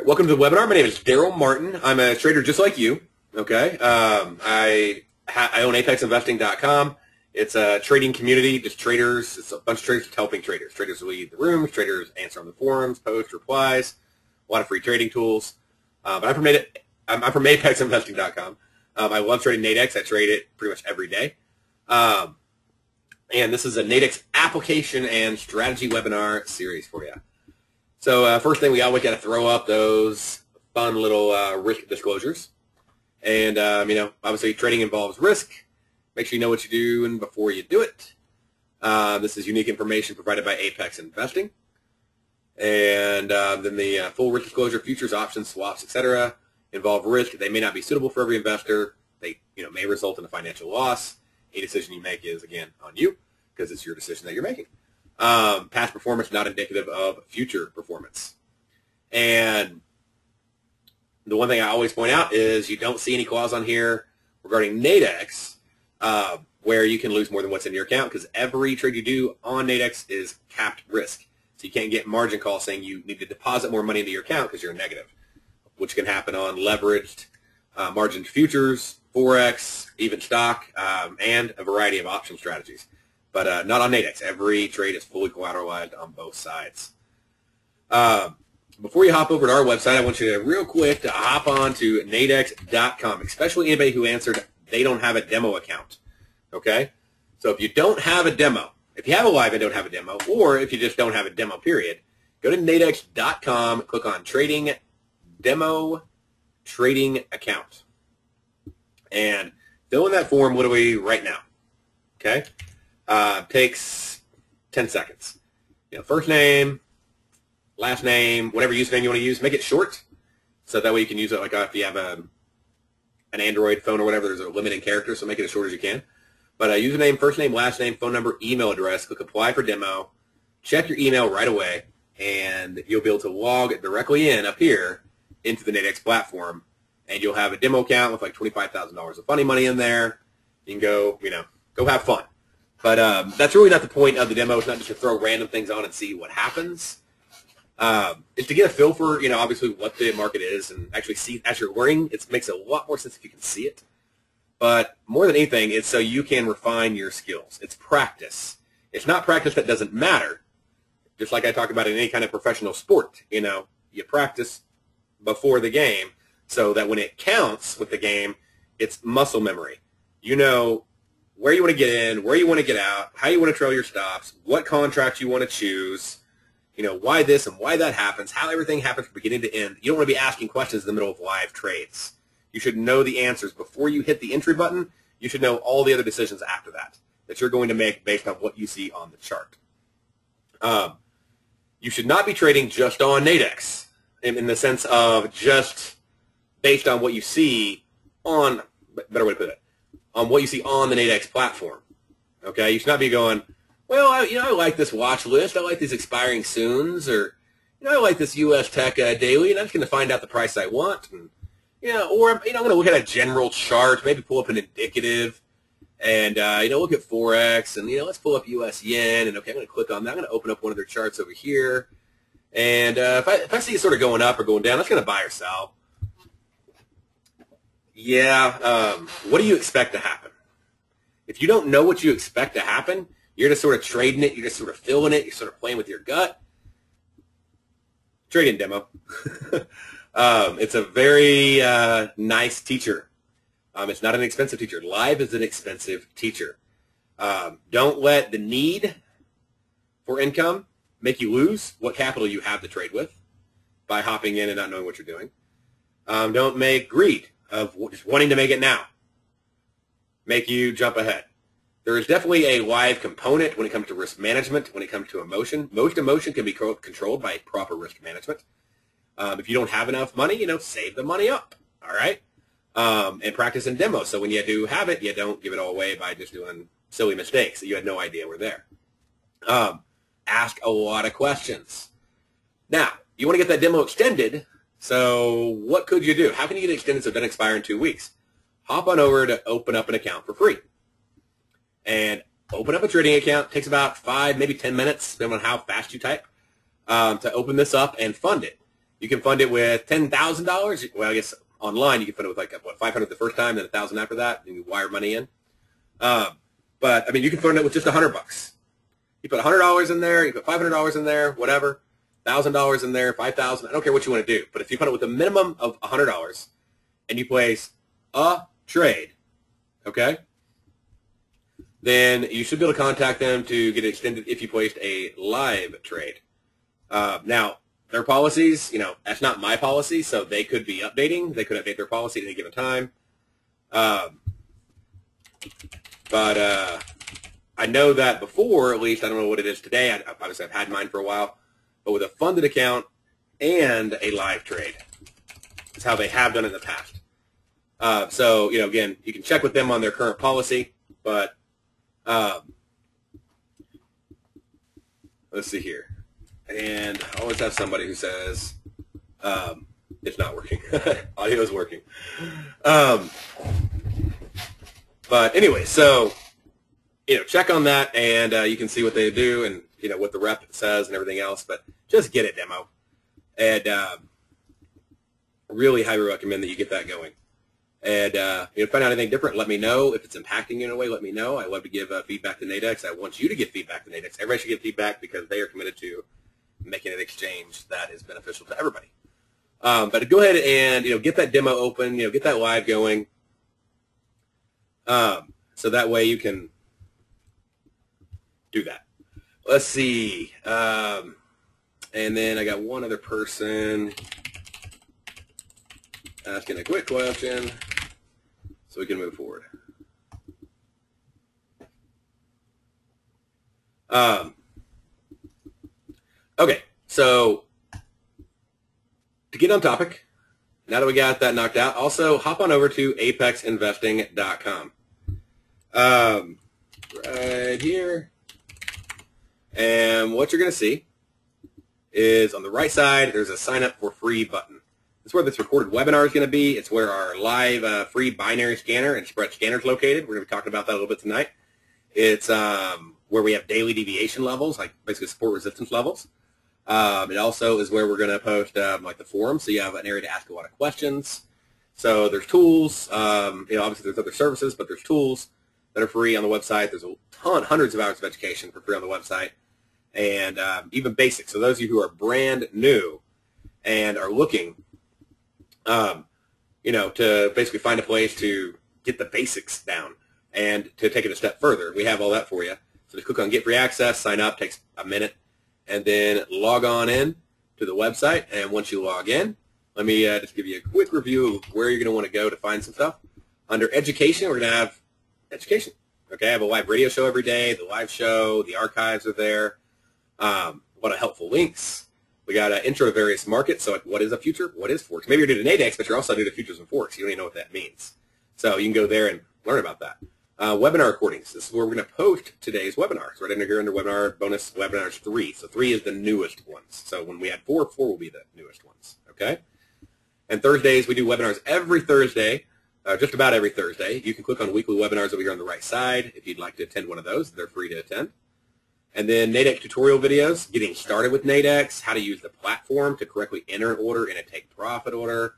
Welcome to the webinar. My name is Darrell Martin. I'm a trader just like you. Okay. Um, I I own ApexInvesting.com. It's a trading community, just traders. It's a bunch of traders helping traders. Traders lead the rooms. Traders answer on the forums, post replies. A lot of free trading tools. Uh, but I'm from, I'm, I'm from ApexInvesting.com. Um, I love trading Nadex. I trade it pretty much every day. Um, and this is a Nadex application and strategy webinar series for you. So uh, first thing, we always got to throw up those fun little uh, risk disclosures. And, um, you know, obviously trading involves risk. Make sure you know what you're doing before you do it. Uh, this is unique information provided by Apex Investing. And uh, then the uh, full risk disclosure, futures, options, swaps, etc. involve risk. They may not be suitable for every investor. They, you know, may result in a financial loss. A decision you make is, again, on you because it's your decision that you're making. Um, past performance not indicative of future performance. And the one thing I always point out is you don't see any clause on here regarding Nadex uh, where you can lose more than what's in your account because every trade you do on Nadex is capped risk. So you can't get margin call saying you need to deposit more money into your account because you're negative, which can happen on leveraged uh, margin futures, Forex, even stock, um, and a variety of option strategies but uh, not on Nadex. Every trade is fully collateralized on both sides. Uh, before you hop over to our website, I want you to real quick to hop on to nadex.com, especially anybody who answered they don't have a demo account. Okay? So if you don't have a demo, if you have a live and don't have a demo, or if you just don't have a demo period, go to nadex.com, click on trading demo trading account. And fill in that form literally right now. Okay? Uh, takes 10 seconds. You know, first name, last name, whatever username you want to use, make it short. So that way you can use it like uh, if you have a, an Android phone or whatever, there's a limit in so make it as short as you can. But uh, username, first name, last name, phone number, email address, click apply for demo, check your email right away, and you'll be able to log directly in up here into the Nadex platform, and you'll have a demo account with like $25,000 of funny money in there. You can go, you know, go have fun. But um, that's really not the point of the demo. It's not just to throw random things on and see what happens. Um, it's to get a feel for, you know, obviously what the market is and actually see as you're learning. It makes a lot more sense if you can see it. But more than anything, it's so you can refine your skills. It's practice. It's not practice that doesn't matter. Just like I talk about in any kind of professional sport, you know, you practice before the game so that when it counts with the game, it's muscle memory. You know where you want to get in, where you want to get out, how you want to trail your stops, what contract you want to choose, you know, why this and why that happens, how everything happens from beginning to end. You don't want to be asking questions in the middle of live trades. You should know the answers before you hit the entry button. You should know all the other decisions after that that you're going to make based on what you see on the chart. Um, you should not be trading just on Nadex in, in the sense of just based on what you see on, better way to put it, on what you see on the Nadex platform. Okay, you should not be going, well, I, you know, I like this watch list. I like these expiring soons, or you know, I like this U.S. Tech uh, daily, and I'm just going to find out the price I want, and you know, or you know, I'm going to look at a general chart, maybe pull up an indicative, and uh, you know, look at forex, and you know, let's pull up U.S. yen, and okay, I'm going to click on that. I'm going to open up one of their charts over here, and uh, if I if I see it sort of going up or going down, I'm just going to buy or sell. Yeah. Um, what do you expect to happen? If you don't know what you expect to happen, you're just sort of trading it. You're just sort of filling it. You're sort of playing with your gut. Trading demo. um, it's a very uh, nice teacher. Um, it's not an expensive teacher. Live is an expensive teacher. Um, don't let the need for income make you lose what capital you have to trade with by hopping in and not knowing what you're doing. Um, don't make greed of just wanting to make it now make you jump ahead. There is definitely a live component when it comes to risk management, when it comes to emotion. Most emotion can be controlled by proper risk management. Um, if you don't have enough money, you know, save the money up, all right? Um, and practice in demos. So when you do have it, you don't give it all away by just doing silly mistakes that you had no idea were there. Um, ask a lot of questions. Now, you want to get that demo extended, so what could you do? How can you get extended so it doesn't expire in two weeks? Hop on over to open up an account for free. And open up a trading account. It takes about five, maybe 10 minutes, depending on how fast you type, um, to open this up and fund it. You can fund it with ten thousand dollars. Well, I guess online you can fund it with like what five hundred the first time, then a thousand after that, and you wire money in. Um, but I mean, you can fund it with just a hundred bucks. You put a hundred dollars in there, you put five hundred dollars in there, whatever, thousand dollars in there, five thousand. I don't care what you want to do, but if you put it with a minimum of a hundred dollars, and you place a trade, okay, then you should be able to contact them to get it extended if you placed a live trade. Uh, now, their policies, you know, that's not my policy, so they could be updating. They could update their policy at any given time. Um, but uh, I know that before, at least, I don't know what it is today. I, obviously, I've had mine for a while. But with a funded account and a live trade, is how they have done it in the past. Uh, so, you know, again, you can check with them on their current policy, but um, let's see here. And I always have somebody who says um, it's not working. Audio is working. Um, but anyway, so you know, check on that, and uh, you can see what they do, and you know what the rep says and everything else. But just get a demo, and um, really highly recommend that you get that going. And uh, you know, find out anything different, let me know. If it's impacting you in a way, let me know. I love to give uh, feedback to Nadex. I want you to give feedback to Nadex. Everybody should give feedback because they are committed to making an exchange that is beneficial to everybody. Um, but go ahead and you know get that demo open. You know, get that live going. Um, so that way you can do that. Let's see. Um, and then I got one other person asking a quick question so we can move forward. Um, okay, so to get on topic, now that we got that knocked out, also hop on over to apexinvesting.com. Um, right here. And what you're going to see is on the right side, there's a sign up for free button. That's where this recorded webinar is going to be. It's where our live uh, free binary scanner and spread scanner is located. We're going to be talking about that a little bit tonight. It's um, where we have daily deviation levels, like basically support resistance levels. Um, it also is where we're going to post um, like the forum, so you have an area to ask a lot of questions. So there's tools. Um, you know, obviously there's other services, but there's tools that are free on the website. There's a ton, hundreds of hours of education for free on the website, and um, even basics. So those of you who are brand new and are looking um, you know, to basically find a place to get the basics down and to take it a step further. We have all that for you. So just click on Get Free Access, sign up, takes a minute, and then log on in to the website. And once you log in, let me uh, just give you a quick review of where you're going to want to go to find some stuff. Under Education, we're going to have Education. Okay, I have a live radio show every day, the live show, the archives are there. Um, what a helpful links. We got an intro to various markets. So what is a future? What is Forex? Maybe you're new to Nadex, but you're also new to futures and Forex. You don't even know what that means. So you can go there and learn about that. Uh, webinar recordings. This is where we're going to post today's webinars. Right under here under webinar bonus webinars three. So three is the newest ones. So when we add four, four will be the newest ones. Okay. And Thursdays we do webinars every Thursday, uh, just about every Thursday. You can click on weekly webinars over here on the right side if you'd like to attend one of those. They're free to attend. And then Nadex tutorial videos, getting started with Nadex, how to use the platform to correctly enter an order in a take profit order,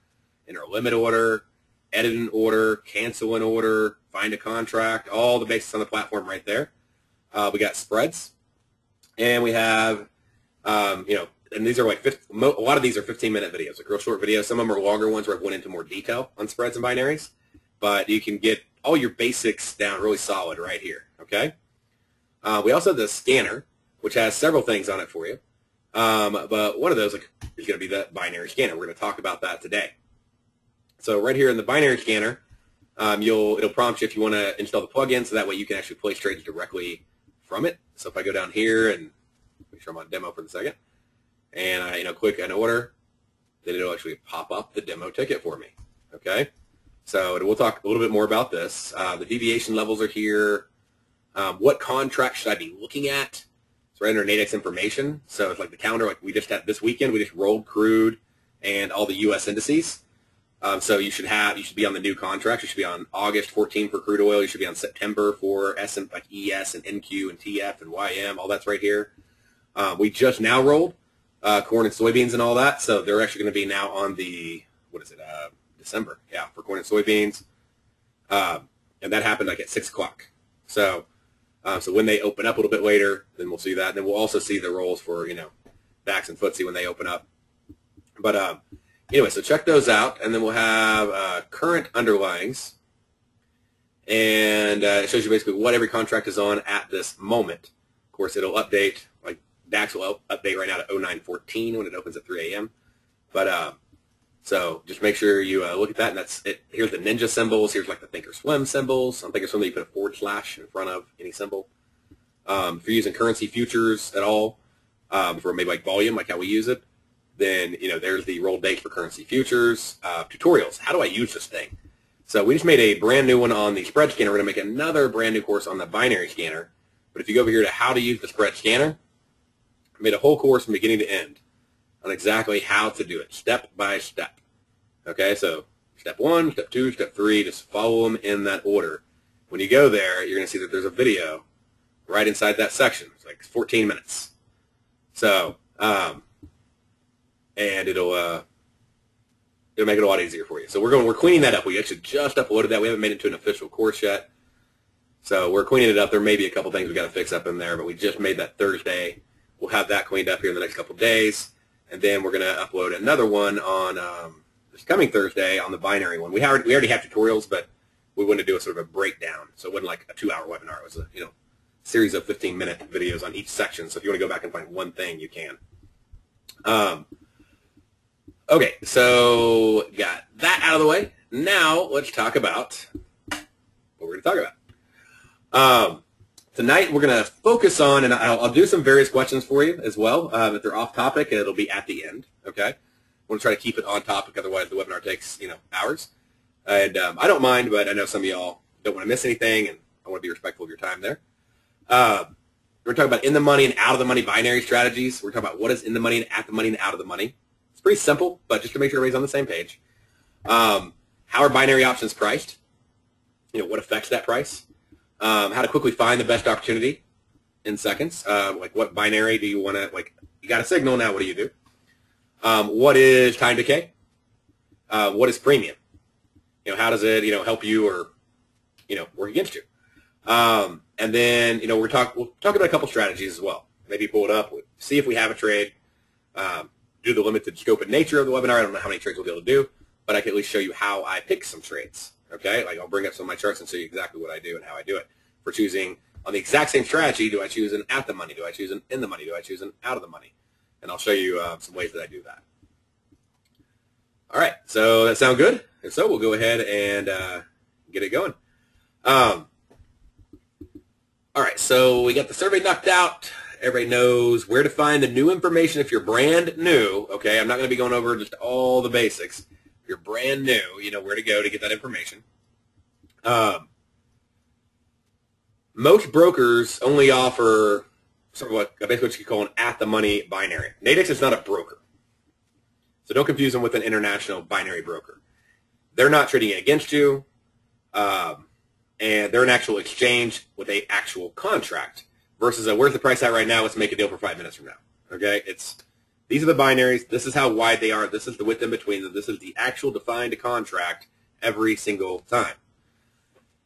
enter a limit order, edit an order, cancel an order, find a contract, all the basics on the platform right there. Uh, we got spreads, and we have, um, you know, and these are like 50, a lot of these are 15 minute videos, like real short videos. Some of them are longer ones where I've went into more detail on spreads and binaries, but you can get all your basics down really solid right here. Okay. Uh, we also have the scanner, which has several things on it for you. Um, but one of those is going to be the binary scanner. We're going to talk about that today. So right here in the binary scanner, um, you'll it'll prompt you if you want to install the plugin, so that way you can actually place trades directly from it. So if I go down here and make sure I'm on demo for the second, and I you know click an order, then it'll actually pop up the demo ticket for me. Okay, so we'll talk a little bit more about this. Uh, the deviation levels are here. Um, what contract should I be looking at? So It's right under Nadex information. So it's like the calendar, like we just had this weekend, we just rolled crude and all the U.S. indices. Um, so you should have, you should be on the new contracts. You should be on August 14 for crude oil. You should be on September for S and like ES and NQ and TF and YM. All that's right here. Um, we just now rolled uh, corn and soybeans and all that. So they're actually going to be now on the what is it? Uh, December, yeah, for corn and soybeans, uh, and that happened like at six o'clock. So, uh, so when they open up a little bit later, then we'll see that. And then we'll also see the rolls for you know, DAX and FTSE when they open up. But um, anyway, so check those out, and then we'll have uh, current underlyings, and uh, it shows you basically what every contract is on at this moment. Of course, it'll update like DAX will update right now to 0914 when it opens at 3 a.m. But uh, so just make sure you uh, look at that, and that's it. Here's the ninja symbols. Here's like the Thinkorswim symbols. On Thinkorswim, you put a forward slash in front of any symbol. Um, if you're using currency futures at all um, for maybe like volume, like how we use it, then you know there's the roll date for currency futures uh, tutorials. How do I use this thing? So we just made a brand new one on the spread scanner. We're going to make another brand new course on the binary scanner. But if you go over here to how to use the spread scanner, I made a whole course from beginning to end on exactly how to do it, step by step. Okay, so step one, step two, step three, just follow them in that order. When you go there, you're going to see that there's a video right inside that section. It's like 14 minutes. So, um, and it'll uh, it'll make it a lot easier for you. So we're going we're cleaning that up. We actually just uploaded that. We haven't made it to an official course yet. So we're cleaning it up. There may be a couple things we got to fix up in there, but we just made that Thursday. We'll have that cleaned up here in the next couple days, and then we're going to upload another one on um, this coming Thursday on the binary one. We already we already have tutorials, but we wanted to do a sort of a breakdown, so it wasn't like a two-hour webinar. It was a you know series of 15-minute videos on each section. So if you want to go back and find one thing, you can. Um, okay, so got that out of the way. Now let's talk about what we're going to talk about. Um, tonight we're going to focus on, and I'll, I'll, do some various questions for you as well. Um, if they're off topic, it'll be at the end. Okay, I want to try to keep it on topic, otherwise the webinar takes you know hours. And um, I don't mind, but I know some of y'all don't want to miss anything, and I want to be respectful of your time there. Uh, we're talking about in the money and out of the money binary strategies. We're talking about what is in the money and at the money and out of the money. It's pretty simple, but just to make sure everybody's on the same page. Um, how are binary options priced? You know, what affects that price? Um, how to quickly find the best opportunity in seconds. Uh, like what binary do you want to, like, you got a signal now, what do you do? Um, what is time decay? Uh, what is premium? You know, how does it, you know, help you or, you know, work against you? Um, and then, you know, we're talk, we'll talk about a couple strategies as well. Maybe pull it up, see if we have a trade, um, do the limited scope and nature of the webinar. I don't know how many trades we'll be able to do, but I can at least show you how I pick some trades. Okay, like I'll bring up some of my charts and show you exactly what I do and how I do it. For choosing on the exact same strategy, do I choose an at the money? Do I choose an in the money? Do I choose an out of the money? And I'll show you uh, some ways that I do that. All right, so that sound good? If so, we'll go ahead and uh, get it going. Um, all right, so we got the survey knocked out. Everybody knows where to find the new information if you're brand new. Okay, I'm not going to be going over just all the basics you're brand new, you know where to go to get that information. Um, most brokers only offer sort of what basically what you could call an at-the-money binary. Nadex is not a broker. So don't confuse them with an international binary broker. They're not trading against you, um, and they're an actual exchange with a actual contract versus a where's the price at right now? Let's make a deal for five minutes from now. Okay, it's these are the binaries. This is how wide they are. This is the width in between them. This is the actual defined contract every single time.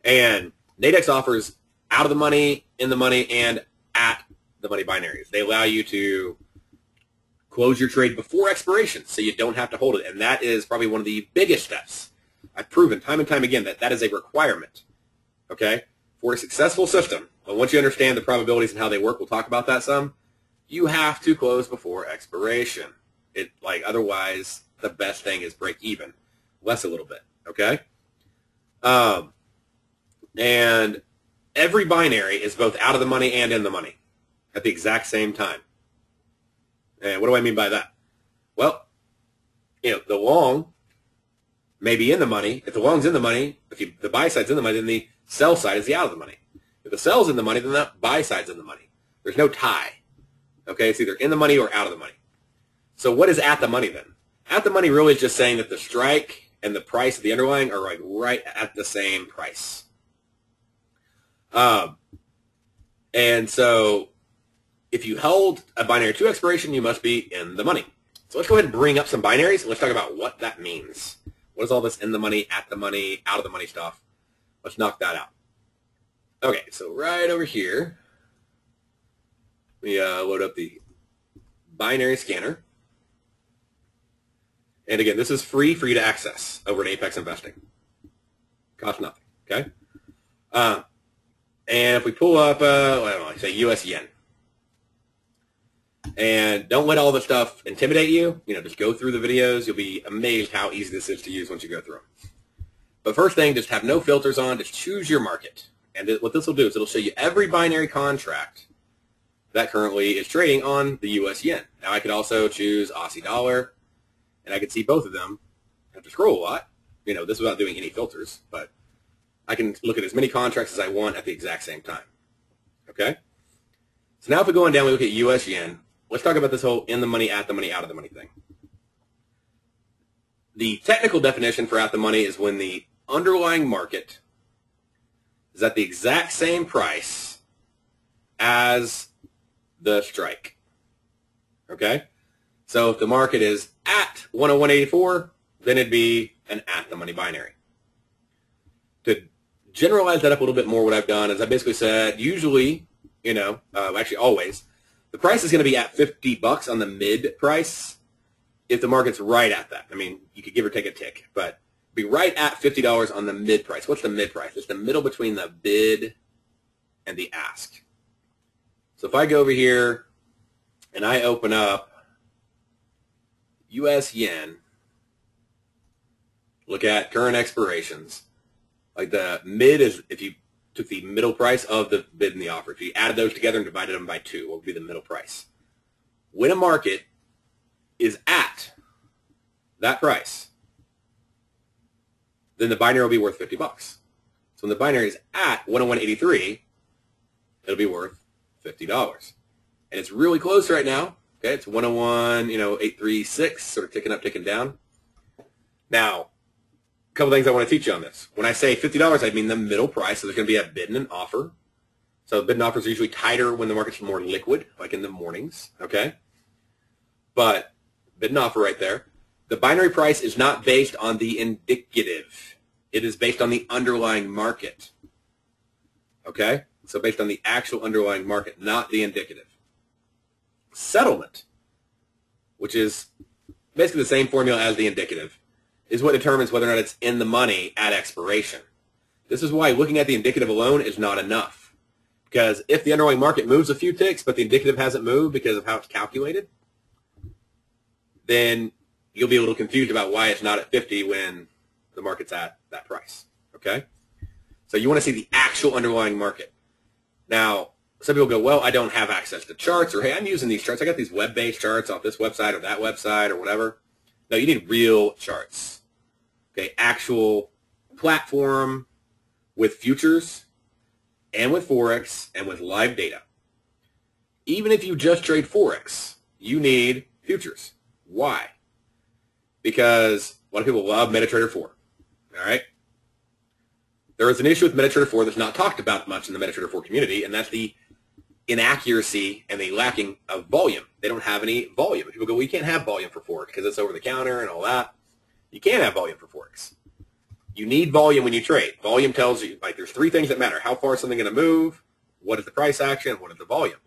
And Nadex offers out of the money, in the money, and at the money binaries. They allow you to close your trade before expiration so you don't have to hold it. And that is probably one of the biggest steps. I've proven time and time again that that is a requirement, okay, for a successful system. But once you understand the probabilities and how they work, we'll talk about that some you have to close before expiration. It like otherwise the best thing is break even, less a little bit. Okay. Um, and every binary is both out of the money and in the money at the exact same time. And what do I mean by that? Well, you know, the long may be in the money. If the long's in the money, if you, the buy side's in the money, then the sell side is the out of the money. If the sell's in the money, then the buy side's in the money. There's no tie. Okay, it's either in the money or out of the money. So what is at the money then? At the money really is just saying that the strike and the price of the underlying are like right at the same price. Um, and so if you held a binary to expiration, you must be in the money. So let's go ahead and bring up some binaries and let's talk about what that means. What is all this in the money, at the money, out of the money stuff? Let's knock that out. Okay, so right over here, we uh, load up the binary scanner. And again, this is free for you to access over at Apex Investing. Cost nothing, okay? Uh, and if we pull up, uh, know, say US yen. And don't let all the stuff intimidate you. You know, just go through the videos. You'll be amazed how easy this is to use once you go through them. But first thing, just have no filters on. Just choose your market. And what this will do is it'll show you every binary contract that currently is trading on the US yen. Now I could also choose Aussie dollar, and I could see both of them. I have to scroll a lot. You know, this without doing any filters, but I can look at as many contracts as I want at the exact same time. Okay? So now if we go on down, we look at US yen. Let's talk about this whole in the money, at the money, out of the money thing. The technical definition for at the money is when the underlying market is at the exact same price as the strike. Okay? So if the market is at 101.84, then it'd be an at the money binary. To generalize that up a little bit more, what I've done is I basically said usually, you know, uh, actually always, the price is going to be at 50 bucks on the mid price if the market's right at that. I mean, you could give or take a tick, but be right at $50 on the mid price. What's the mid price? It's the middle between the bid and the ask. So if I go over here and I open up US yen, look at current expirations, like the mid is if you took the middle price of the bid and the offer. If you added those together and divided them by two, what would be the middle price? When a market is at that price, then the binary will be worth 50 bucks. So when the binary is at 101.83, it'll be worth $50. And it's really close right now. Okay, it's 101, you know, 836, sort of ticking up, ticking down. Now, a couple things I want to teach you on this. When I say $50, I mean the middle price. So there's going to be a bid and an offer. So bid and offers are usually tighter when the market's more liquid, like in the mornings. Okay, but bid and offer right there. The binary price is not based on the indicative. It is based on the underlying market. Okay? So based on the actual underlying market, not the indicative. Settlement, which is basically the same formula as the indicative, is what determines whether or not it's in the money at expiration. This is why looking at the indicative alone is not enough. Because if the underlying market moves a few ticks, but the indicative hasn't moved because of how it's calculated, then you'll be a little confused about why it's not at 50 when the market's at that price. Okay? So you want to see the actual underlying market. Now, some people go, well, I don't have access to charts, or hey, I'm using these charts. I got these web-based charts off this website or that website or whatever. No, you need real charts. Okay, actual platform with futures and with Forex and with live data. Even if you just trade Forex, you need futures. Why? Because a lot of people love MetaTrader 4. All right? There is an issue with MetaTrader 4 that's not talked about much in the MetaTrader 4 community, and that's the inaccuracy and the lacking of volume. They don't have any volume. People go, well, you can't have volume for Forex because it's over the counter and all that. You can't have volume for Forex. You need volume when you trade. Volume tells you, like, there's three things that matter. How far is something going to move? What is the price action? What is the volume?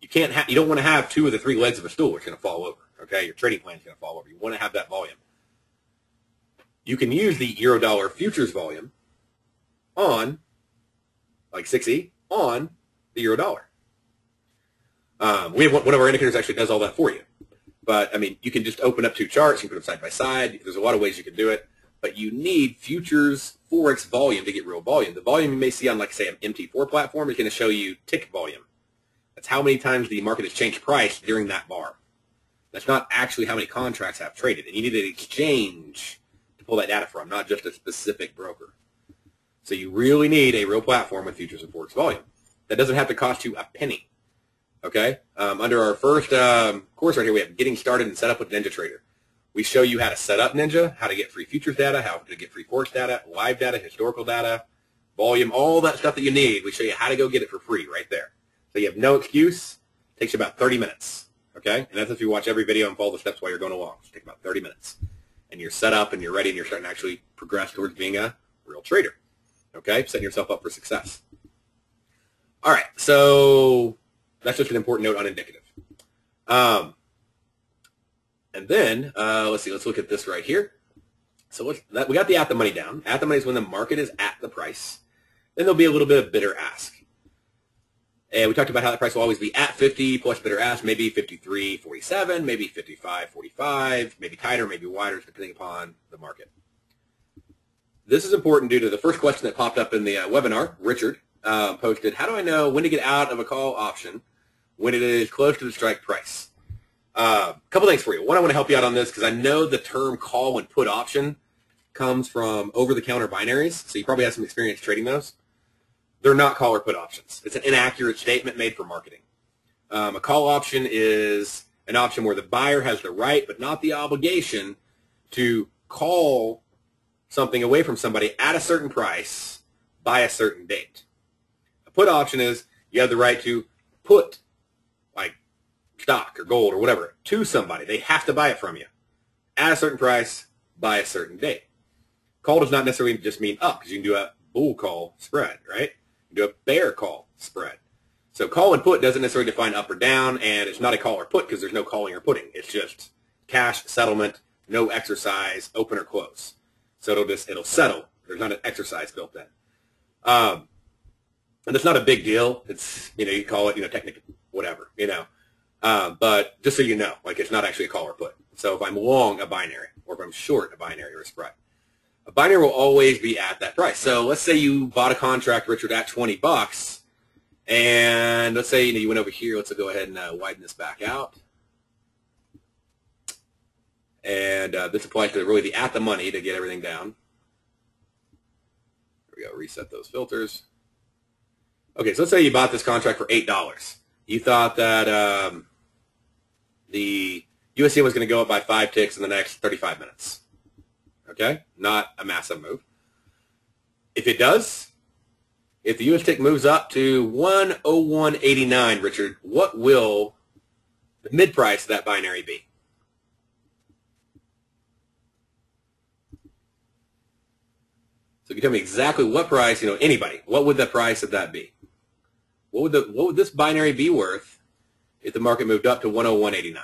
You can't have, you don't want to have two of the three legs of a stool which going to fall over. Okay, your trading plan is going to fall over. You want to have that volume. You can use the euro dollar futures volume on, like 6E, on the euro dollar. Um, we have one, one of our indicators actually does all that for you. But I mean, you can just open up two charts, you can put them side by side. There's a lot of ways you can do it, but you need futures forex volume to get real volume. The volume you may see on, like, say, an MT4 platform is going to show you tick volume. That's how many times the market has changed price during that bar. That's not actually how many contracts have traded, and you need an exchange to pull that data from, not just a specific broker. So you really need a real platform with futures and forex volume. That doesn't have to cost you a penny. Okay? Um, under our first um, course right here, we have Getting Started and Set Up with NinjaTrader. We show you how to set up Ninja, how to get free futures data, how to get free forex data, live data, historical data, volume, all that stuff that you need. We show you how to go get it for free right there. So you have no excuse It takes you about 30 minutes. Okay? And that's if you watch every video and follow the steps while you're going along. It takes about 30 minutes. And you're set up and you're ready and you're starting to actually progress towards being a real trader. Okay? Setting yourself up for success. All right. So that's just an important note on indicative. Um, and then, uh, let's see, let's look at this right here. So that, we got the at the money down. At the money is when the market is at the price. Then there'll be a little bit of bidder ask. And we talked about how the price will always be at 50 plus bidder ask, maybe 53, 47, maybe 55, 45, maybe tighter, maybe wider, depending upon the market. This is important due to the first question that popped up in the uh, webinar. Richard uh, posted, how do I know when to get out of a call option when it is close to the strike price? A uh, couple things for you. One, I want to help you out on this because I know the term call and put option comes from over-the-counter binaries, so you probably have some experience trading those. They're not call or put options. It's an inaccurate statement made for marketing. Um, a call option is an option where the buyer has the right but not the obligation to call something away from somebody at a certain price by a certain date. A put option is you have the right to put like stock or gold or whatever to somebody. They have to buy it from you at a certain price by a certain date. Call does not necessarily just mean up because you can do a bull call spread, right? You can do a bear call spread. So call and put doesn't necessarily define up or down, and it's not a call or put because there's no calling or putting. It's just cash settlement, no exercise, open or close. So it'll just it'll settle. There's not an exercise built in. Um, and it's not a big deal. It's you know you call it you know technically whatever you know. Um, but just so you know, like it's not actually a call or put. So if I'm long a binary or if I'm short a binary or a spread, a binary will always be at that price. So let's say you bought a contract, Richard, at 20 bucks, and let's say you, know, you went over here. Let's go ahead and uh, widen this back out. And uh, this applies to really the at the money to get everything down. There we go. Reset those filters. Okay, so let's say you bought this contract for $8 you thought that um, the USD was going to go up by five ticks in the next 35 minutes. Okay? Not a massive move. If it does, if the US tick moves up to 101.89, Richard, what will the mid price of that binary be? So if you tell me exactly what price, you know, anybody, what would the price of that be? What would the what would this binary be worth if the market moved up to 101.89?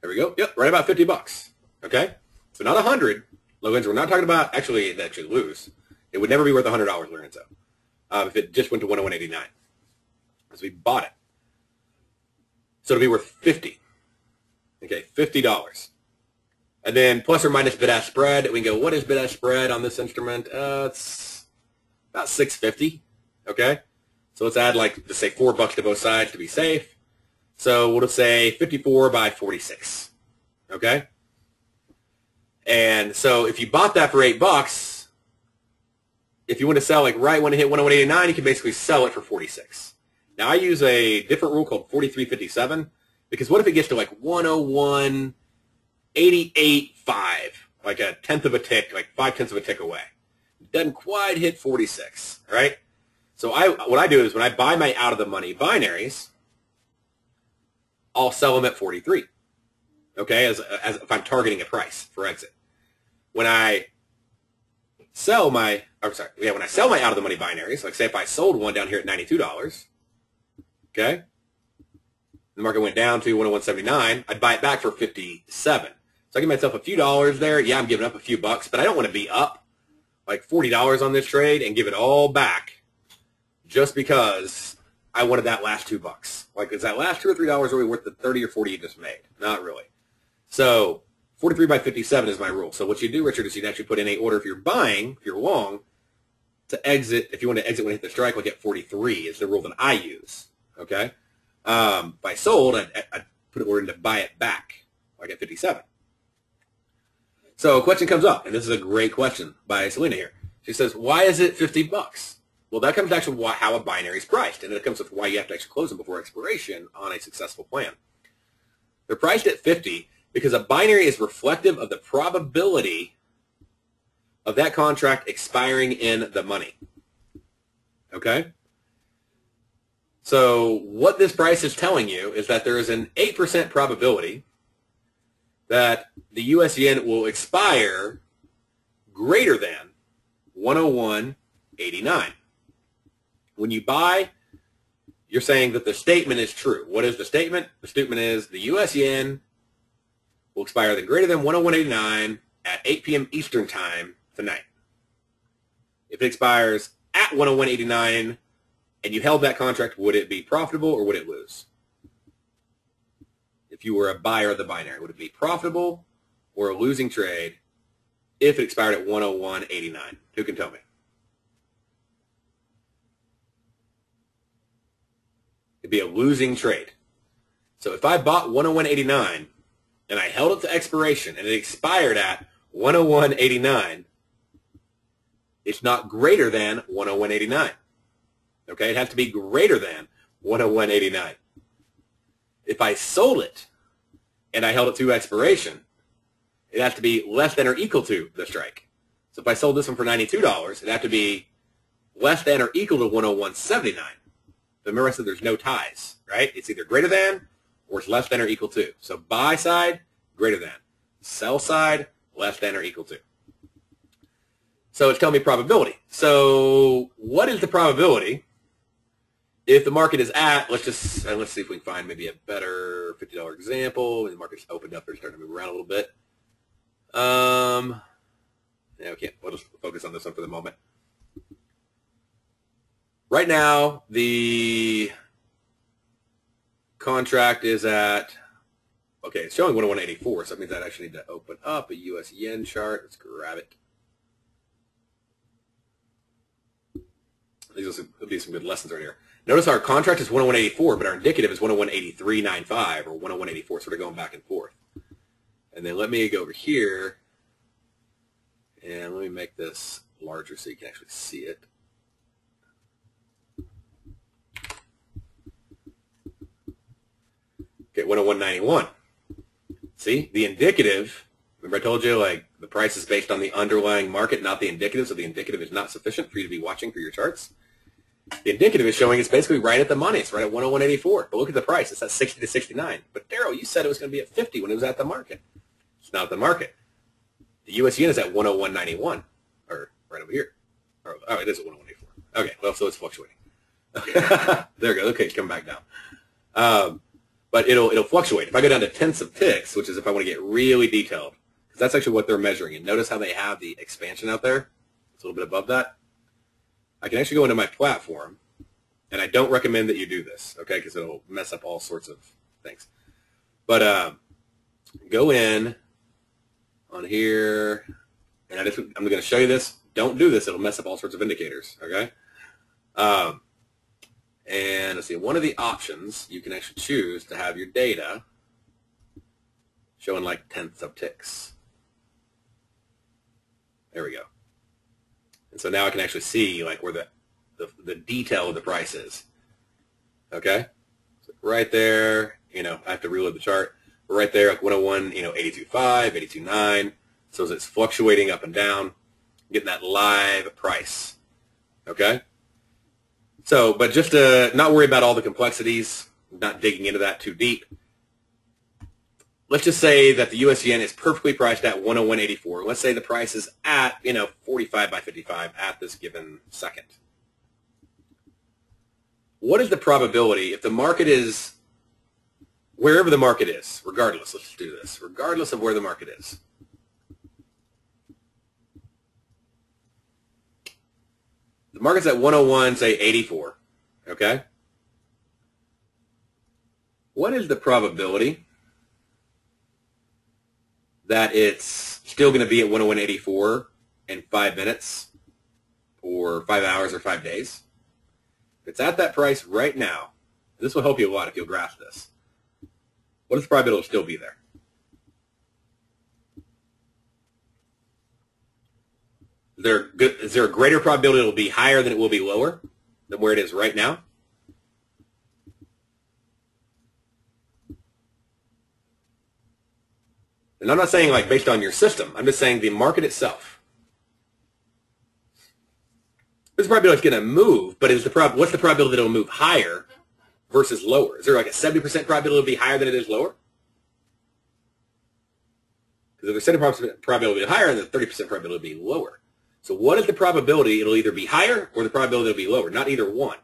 There we go. Yep, right about 50 bucks. Okay, so not 100. Lorenzo, we're not talking about actually that actually lose. It would never be worth $100, Lorenzo, uh, if it just went to 101.89 because we bought it. So it'll be worth 50. Okay, $50. And then plus or minus bid-ask spread. We can go, what is bid-ask spread on this instrument? Uh, it's about 650. Okay? So let's add like, let's say four bucks to both sides to be safe. So we'll just say 54 by 46. Okay? And so if you bought that for eight bucks, if you want to sell like right when it hit 101.89, you can basically sell it for 46. Now I use a different rule called 43.57 because what if it gets to like 101.88.5, like a tenth of a tick, like five tenths of a tick away? Doesn't quite hit 46, right? So I, what I do is when I buy my out of the money binaries, I'll sell them at 43. Okay, as, as if I'm targeting a price for exit. When I sell my, I'm sorry, yeah, when I sell my out of the money binaries, like say if I sold one down here at $92, okay, the market went down to 101.79, I'd buy it back for 57. So I give myself a few dollars there. Yeah, I'm giving up a few bucks, but I don't want to be up like $40 on this trade and give it all back just because I wanted that last two bucks. Like, is that last two or three dollars really worth the 30 or 40 you just made? Not really. So 43 by 57 is my rule. So what you do, Richard, is you'd actually put in a order if you're buying, if you're long, to exit, if you want to exit when you hit the strike, like at 43 is the rule that I use. Okay? Um, if I sold, I'd, I'd put an order in to buy it back, like at 57. So a question comes up, and this is a great question by Selena here. She says, why is it 50 bucks? Well, that comes actually why, how a binary is priced, and it comes with why you have to actually close them before expiration on a successful plan. They're priced at 50 because a binary is reflective of the probability of that contract expiring in the money. Okay? So what this price is telling you is that there is an 8% probability that the US yen will expire greater than 101.89. When you buy, you're saying that the statement is true. What is the statement? The statement is the US yen will expire then greater than 101.89 at 8 p.m. Eastern Time tonight. If it expires at 101.89 and you held that contract, would it be profitable or would it lose? If you were a buyer of the binary, would it be profitable or a losing trade if it expired at 101.89? Who can tell me? It'd be a losing trade. So if I bought 101.89 and I held it to expiration and it expired at 101.89, it's not greater than 101.89. Okay, it has to be greater than 101.89. If I sold it and I held it to expiration, it has to be less than or equal to the strike. So if I sold this one for $92, it'd have to be less than or equal to 101.79. Remember I said there's no ties, right? It's either greater than or it's less than or equal to. So buy side, greater than. Sell side, less than or equal to. So it's telling me probability. So what is the probability if the market is at, let's just, let's see if we can find maybe a better $50 example. The market's opened up, they're starting to move around a little bit. Um, yeah, we can't, we'll just focus on this one for the moment. Right now, the contract is at, okay, it's showing 101.84, so that means I actually need to open up a US yen chart. Let's grab it. These will be some good lessons right here. Notice our contract is 101.84, but our indicative is 101.8395 or 101.84, sort of going back and forth. And then let me go over here, and let me make this larger so you can actually see it. Okay, 101.91. See, the indicative, remember I told you, like, the price is based on the underlying market, not the indicative, so the indicative is not sufficient for you to be watching for your charts. The indicative is showing it's basically right at the money. It's right at 101.84. But look at the price. It's at 60 to 69. But Darrell, you said it was going to be at 50 when it was at the market. It's not at the market. The U.S. yen is at 101.91, or right over here. Oh, it is at 101.84. Okay, well, so it's fluctuating. there we go. Okay, come back down. Um, but it'll it'll fluctuate. If I go down to tenths of ticks, which is if I want to get really detailed, because that's actually what they're measuring. And notice how they have the expansion out there. It's a little bit above that. I can actually go into my platform, and I don't recommend that you do this, okay, because it'll mess up all sorts of things. But uh, go in on here, and I just, I'm going to show you this. Don't do this. It'll mess up all sorts of indicators, okay? Um, and let's see, one of the options, you can actually choose to have your data showing like tenths of ticks. There we go. And so now I can actually see like where the, the, the detail of the price is. Okay? So right there, you know, I have to reload the chart. But right there, like 101, you know, 82.5, 82.9. So it's fluctuating up and down, getting that live price. Okay? So, but just to not worry about all the complexities, not digging into that too deep, let's just say that the US yen is perfectly priced at 101.84. Let's say the price is at, you know, 45 by 55 at this given second. What is the probability if the market is wherever the market is, regardless, let's do this, regardless of where the market is. The market's at 101, say 84, okay? What is the probability that it's still going to be at 101.84 in five minutes or five hours or five days. If it's at that price right now, this will help you a lot if you'll grasp this. What is the probability it'll still be there? Is there, good, is there a greater probability it'll be higher than it will be lower than where it is right now? And I'm not saying like based on your system. I'm just saying the market itself. This probability is going to move, but is the prob- what's the probability that it'll move higher versus lower? Is there like a 70% probability it'll be higher than it is lower? Because if there's 70% probability it'll be higher, then 30% probability it'll be lower. So what is the probability it'll either be higher or the probability it'll be lower? Not either one.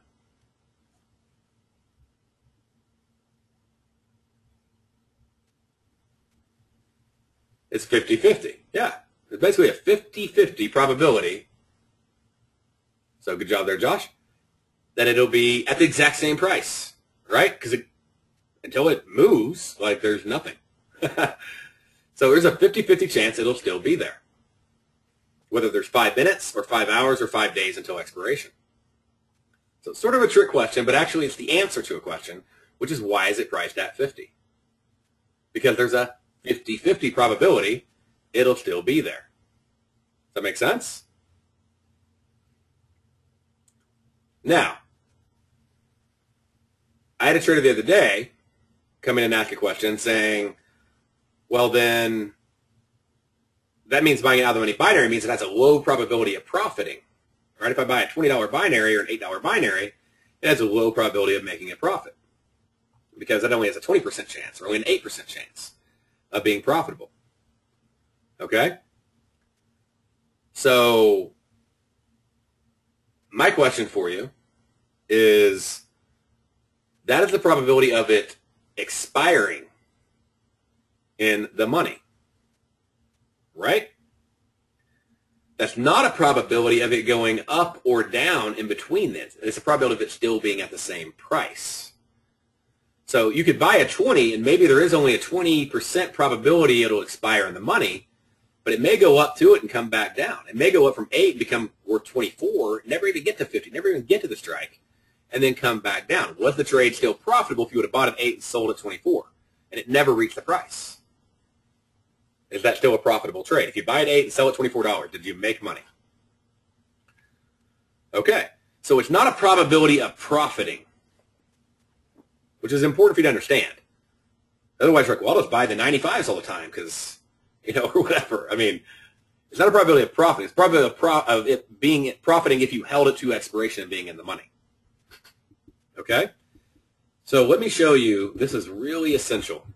It's 50-50. Yeah. It's basically a 50-50 probability. So good job there, Josh. That it'll be at the exact same price, right? Because it, until it moves, like there's nothing. so there's a 50-50 chance it'll still be there. Whether there's five minutes or five hours or five days until expiration. So it's sort of a trick question, but actually it's the answer to a question, which is why is it priced at 50? Because there's a 50-50 probability it'll still be there. Does that make sense? Now, I had a trader the other day come in and ask a question saying, well then, that means buying it out of the money binary means it has a low probability of profiting. Right? If I buy a $20 binary or an $8 binary, it has a low probability of making a profit because it only has a 20% chance or only an 8% chance of being profitable. Okay? So, my question for you is that is the probability of it expiring in the money. Right? That's not a probability of it going up or down in between this. It's a probability of it still being at the same price. So you could buy a 20 and maybe there is only a 20% probability it'll expire in the money, but it may go up to it and come back down. It may go up from 8 and become worth 24, never even get to 50, never even get to the strike, and then come back down. Was the trade still profitable if you would have bought at 8 and sold at 24 and it never reached the price? Is that still a profitable trade? If you buy at 8 and sell at $24, did you make money? Okay, so it's not a probability of profiting which is important for you to understand. Otherwise, you're like, well, I'll just buy the 95s all the time because, you know, or whatever. I mean, it's not a probability of profit. It's probably a pro- of it being profiting if you held it to expiration and being in the money. Okay? So let me show you. This is really essential.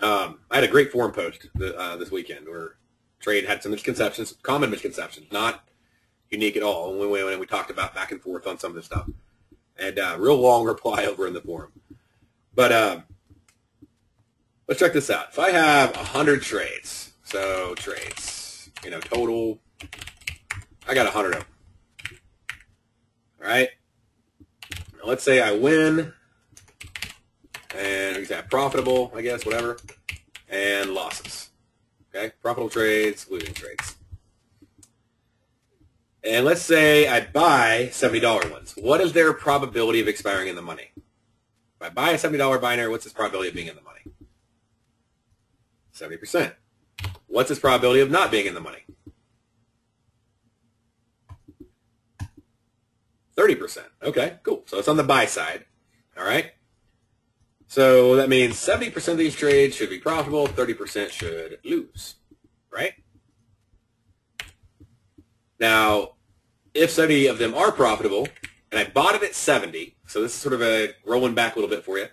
Um, I had a great forum post uh, this weekend where trade had some misconceptions, common misconceptions, not unique at all. When we, when we talked about back and forth on some of this stuff. And uh, real long reply over in the forum. But um, let's check this out. If I have 100 trades, so trades, you know, total, I got 100 of them. All right? Now let's say I win, and we that profitable, I guess, whatever, and losses. Okay? Profitable trades, losing trades. And let's say I buy $70 ones. What is their probability of expiring in the money? If I buy a $70 binary, what's its probability of being in the money? 70%. What's its probability of not being in the money? 30%. Okay, cool. So it's on the buy side. All right. So that means 70% of these trades should be profitable, 30% should lose, right? Now, if 70 of them are profitable, and I bought it at 70, so this is sort of a rolling back a little bit for you.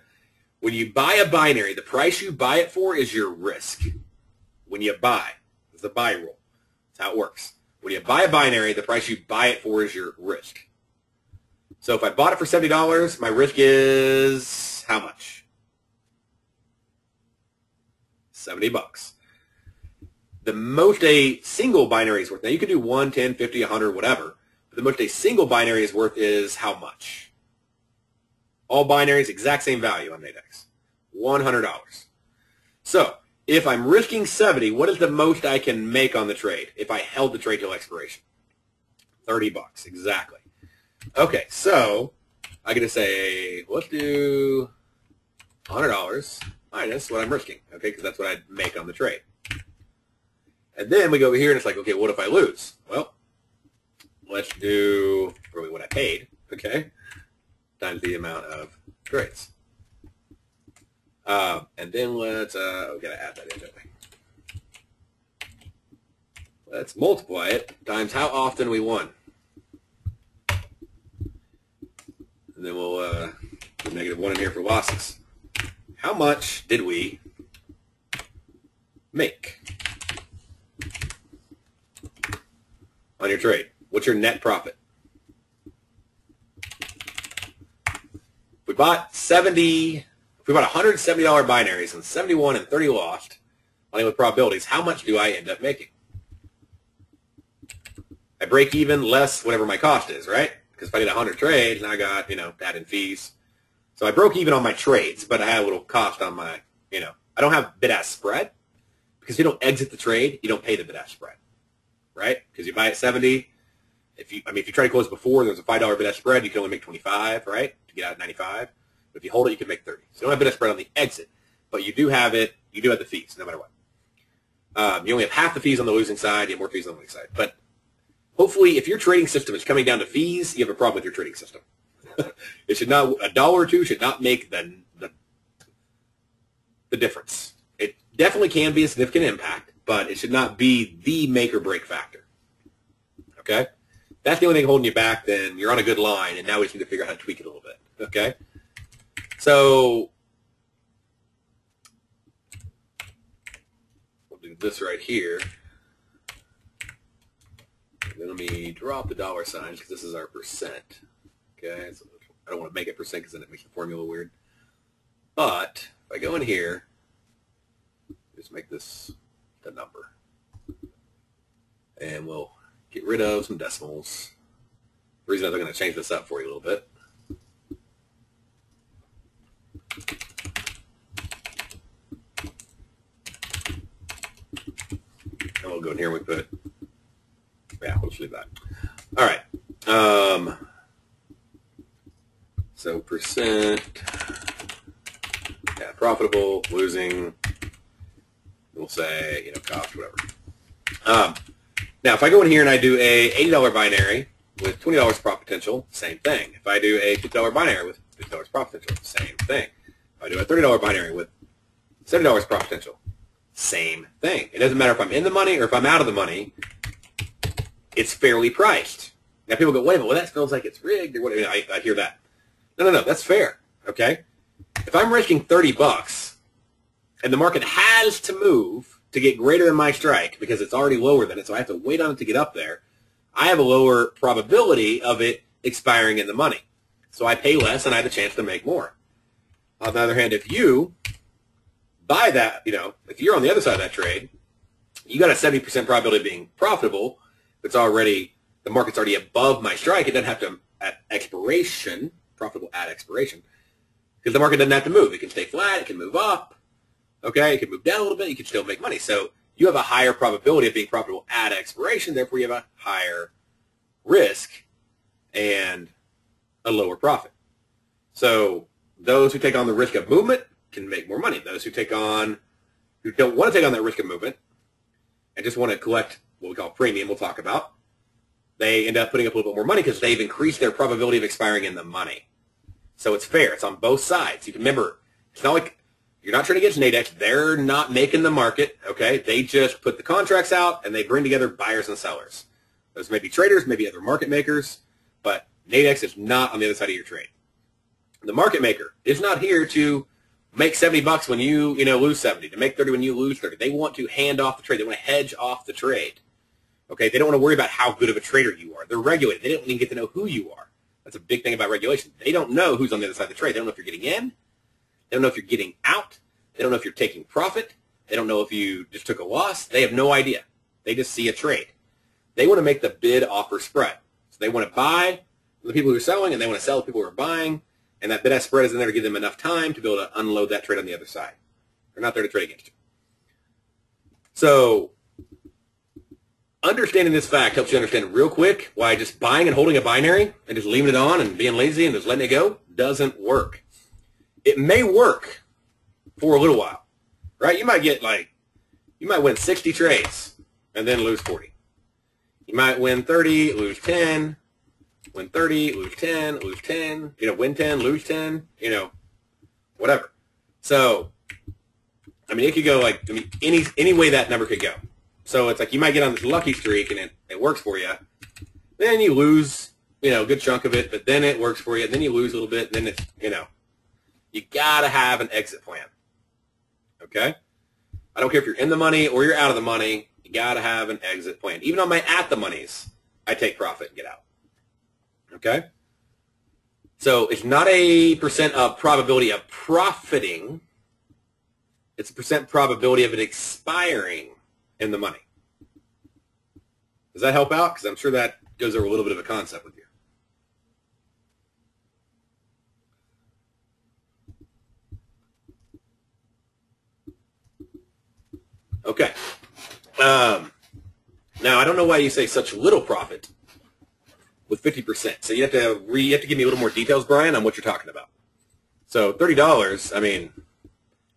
When you buy a binary, the price you buy it for is your risk. When you buy, it's the buy rule. That's how it works. When you buy a binary, the price you buy it for is your risk. So if I bought it for $70, my risk is how much? 70 bucks the most a single binary is worth. Now you can do 1, 10, 50, 100, whatever. But the most a single binary is worth is how much? All binaries, exact same value on Nadex. $100. So if I'm risking 70, what is the most I can make on the trade if I held the trade till expiration? 30 bucks, exactly. Okay, so I get to say, let's do $100 minus what I'm risking, okay, because that's what I'd make on the trade. And then we go over here and it's like, okay, what if I lose? Well, let's do probably what I paid, okay, times the amount of trades. Uh, and then let's, uh, we got to add that in, don't we? Let's multiply it times how often we won. And then we'll uh, do negative 1 for losses. How much did we make on your trade? What's your net profit? If we bought 70, if we bought $170 binaries and 71 and 30 lost, money with probabilities, how much do I end up making? I break even less whatever my cost is, right? Because if I did 100 trades and I got, you know, add in fees. So I broke even on my trades, but I had a little cost on my, you know, I don't have bid-ask spread because you don't exit the trade, you don't pay the bid-ask spread, right? Because you buy at 70. If you, I mean, if you try to close before, there's a $5 bid-ask spread, you can only make 25, right? To get out at 95. But if you hold it, you can make 30. So you don't have bid-ask spread on the exit, but you do have it, you do have the fees, no matter what. Um, you only have half the fees on the losing side, you have more fees on the winning side. But hopefully, if your trading system is coming down to fees, you have a problem with your trading system. it should not a dollar or two should not make the, the the difference. It definitely can be a significant impact, but it should not be the make or break factor. Okay, that's the only thing holding you back. Then you're on a good line, and now we just need to figure out how to tweak it a little bit. Okay, so we'll do this right here. Then let me drop the dollar signs because this is our percent. Okay, so I don't want to make it percent because then it makes the formula weird. But if I go in here, just make this the number. And we'll get rid of some decimals. The reason I'm going to change this up for you a little bit. And we'll go in here and we put, yeah, we'll just leave that. All right. Um, so percent, yeah, profitable, losing, we'll say, you know, cost, whatever. Um, now, if I go in here and I do a $80 binary with $20 profit potential, same thing. If I do a $50 binary with $50 profit potential, same thing. If I do a $30 binary with $70 profit potential, same thing. It doesn't matter if I'm in the money or if I'm out of the money. It's fairly priced. Now, people go, wait a minute, well, that feels like it's rigged or whatever. I, I hear that. No, no, no. That's fair. Okay. If I'm risking 30 bucks and the market has to move to get greater than my strike because it's already lower than it, so I have to wait on it to get up there, I have a lower probability of it expiring in the money. So I pay less and I have a chance to make more. On the other hand, if you buy that, you know, if you're on the other side of that trade, you got a 70% probability of being profitable. It's already, the market's already above my strike. It doesn't have to, at expiration, profitable at expiration because the market doesn't have to move. It can stay flat. It can move up. Okay, it can move down a little bit. You can still make money. So you have a higher probability of being profitable at expiration. Therefore, you have a higher risk and a lower profit. So those who take on the risk of movement can make more money. Those who take on, who don't want to take on that risk of movement and just want to collect what we call premium, we'll talk about, they end up putting up a little bit more money because they've increased their probability of expiring in the money. So it's fair. It's on both sides. You can remember, it's not like you're not trading against Nadex. They're not making the market. Okay, they just put the contracts out and they bring together buyers and sellers. Those may be traders, maybe other market makers, but Nadex is not on the other side of your trade. The market maker is not here to make 70 bucks when you, you know, lose 70, to make 30 when you lose 30. They want to hand off the trade. They want to hedge off the trade. Okay, they don't want to worry about how good of a trader you are. They're regulated. They don't even get to know who you are. That's a big thing about regulation. They don't know who's on the other side of the trade. They don't know if you're getting in. They don't know if you're getting out. They don't know if you're taking profit. They don't know if you just took a loss. They have no idea. They just see a trade. They want to make the bid offer spread. So they want to buy the people who are selling and they want to sell the people who are buying. And that bid ask spread is in there to give them enough time to be able to unload that trade on the other side. They're not there to trade against you. So understanding this fact helps you understand real quick why just buying and holding a binary and just leaving it on and being lazy and just letting it go doesn't work. It may work for a little while, right? You might get like, you might win 60 trades and then lose 40. You might win 30, lose 10, win 30, lose 10, lose 10, you know, win 10, lose 10, you know, whatever. So, I mean, it could go like, I mean, any, any way that number could go. So it's like you might get on this lucky streak and it, it works for you. Then you lose, you know, a good chunk of it, but then it works for you. And then you lose a little bit, and then it's, you know, you got to have an exit plan. Okay? I don't care if you're in the money or you're out of the money, you got to have an exit plan. Even on my at the monies, I take profit and get out. Okay? So it's not a percent of probability of profiting. It's a percent probability of it expiring in the money. Does that help out? Because I'm sure that goes over a little bit of a concept with you. Okay. Um, now, I don't know why you say such little profit with 50%. So you have to re, you have to give me a little more details, Brian, on what you're talking about. So $30, I mean,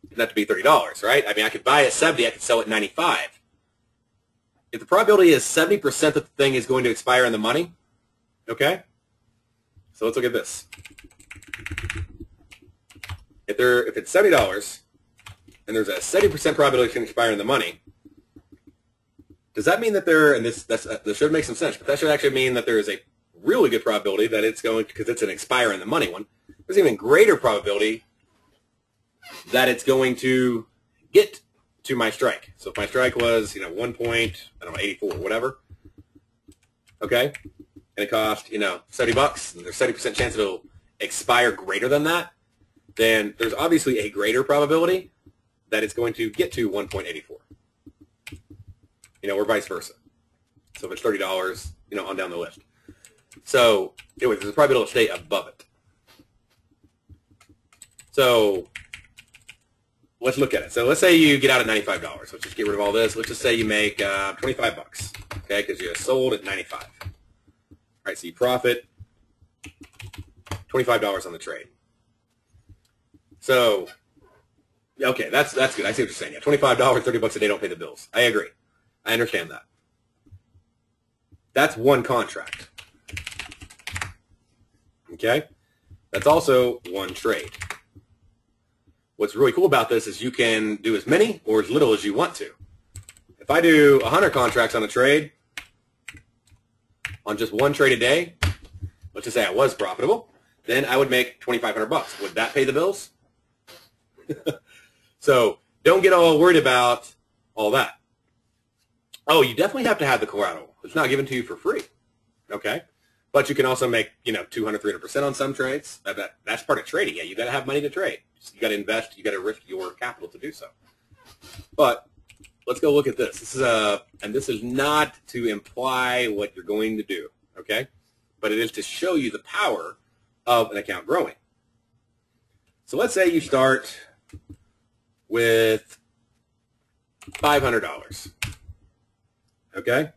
it not to be $30, right? I mean, I could buy at 70, I could sell at 95. If the probability is 70% that the thing is going to expire in the money, okay? So let's look at this. If there, if it's $70 and there's a 70% probability it's going to expire in the money, does that mean that there, and this, that's, uh, this should make some sense, but that should actually mean that there is a really good probability that it's going, because it's an expire in the money one, there's even greater probability that it's going to get to my strike. So if my strike was, you know, one point, I don't know, 84, whatever, okay, and it cost, you know, 70 bucks, and there's 70% chance it'll expire greater than that, then there's obviously a greater probability that it's going to get to 1.84. You know, or vice versa. So if it's $30, you know, on down the list. So, anyways, there's a probability it'll stay above it. So, let's look at it. So let's say you get out at $95. Let's just get rid of all this. Let's just say you make uh, 25 bucks, okay, because you sold at 95. All right, so you profit $25 on the trade. So Okay, that's that's good. I see what you're saying. Yeah, twenty-five dollars, thirty bucks a day don't pay the bills. I agree. I understand that. That's one contract. Okay, that's also one trade. What's really cool about this is you can do as many or as little as you want to. If I do 100 contracts on a trade, on just one trade a day, let's just say I was profitable, then I would make 2,500 bucks. Would that pay the bills? So don't get all worried about all that. Oh, you definitely have to have the collateral. It's not given to you for free. Okay? But you can also make, you know, 200, 300% on some trades. That, that, that's part of trading. Yeah, you got to have money to trade. You got to invest. You got to risk your capital to do so. But let's go look at this. This is a, and this is not to imply what you're going to do. Okay? But it is to show you the power of an account growing. So let's say you start with $500. Okay?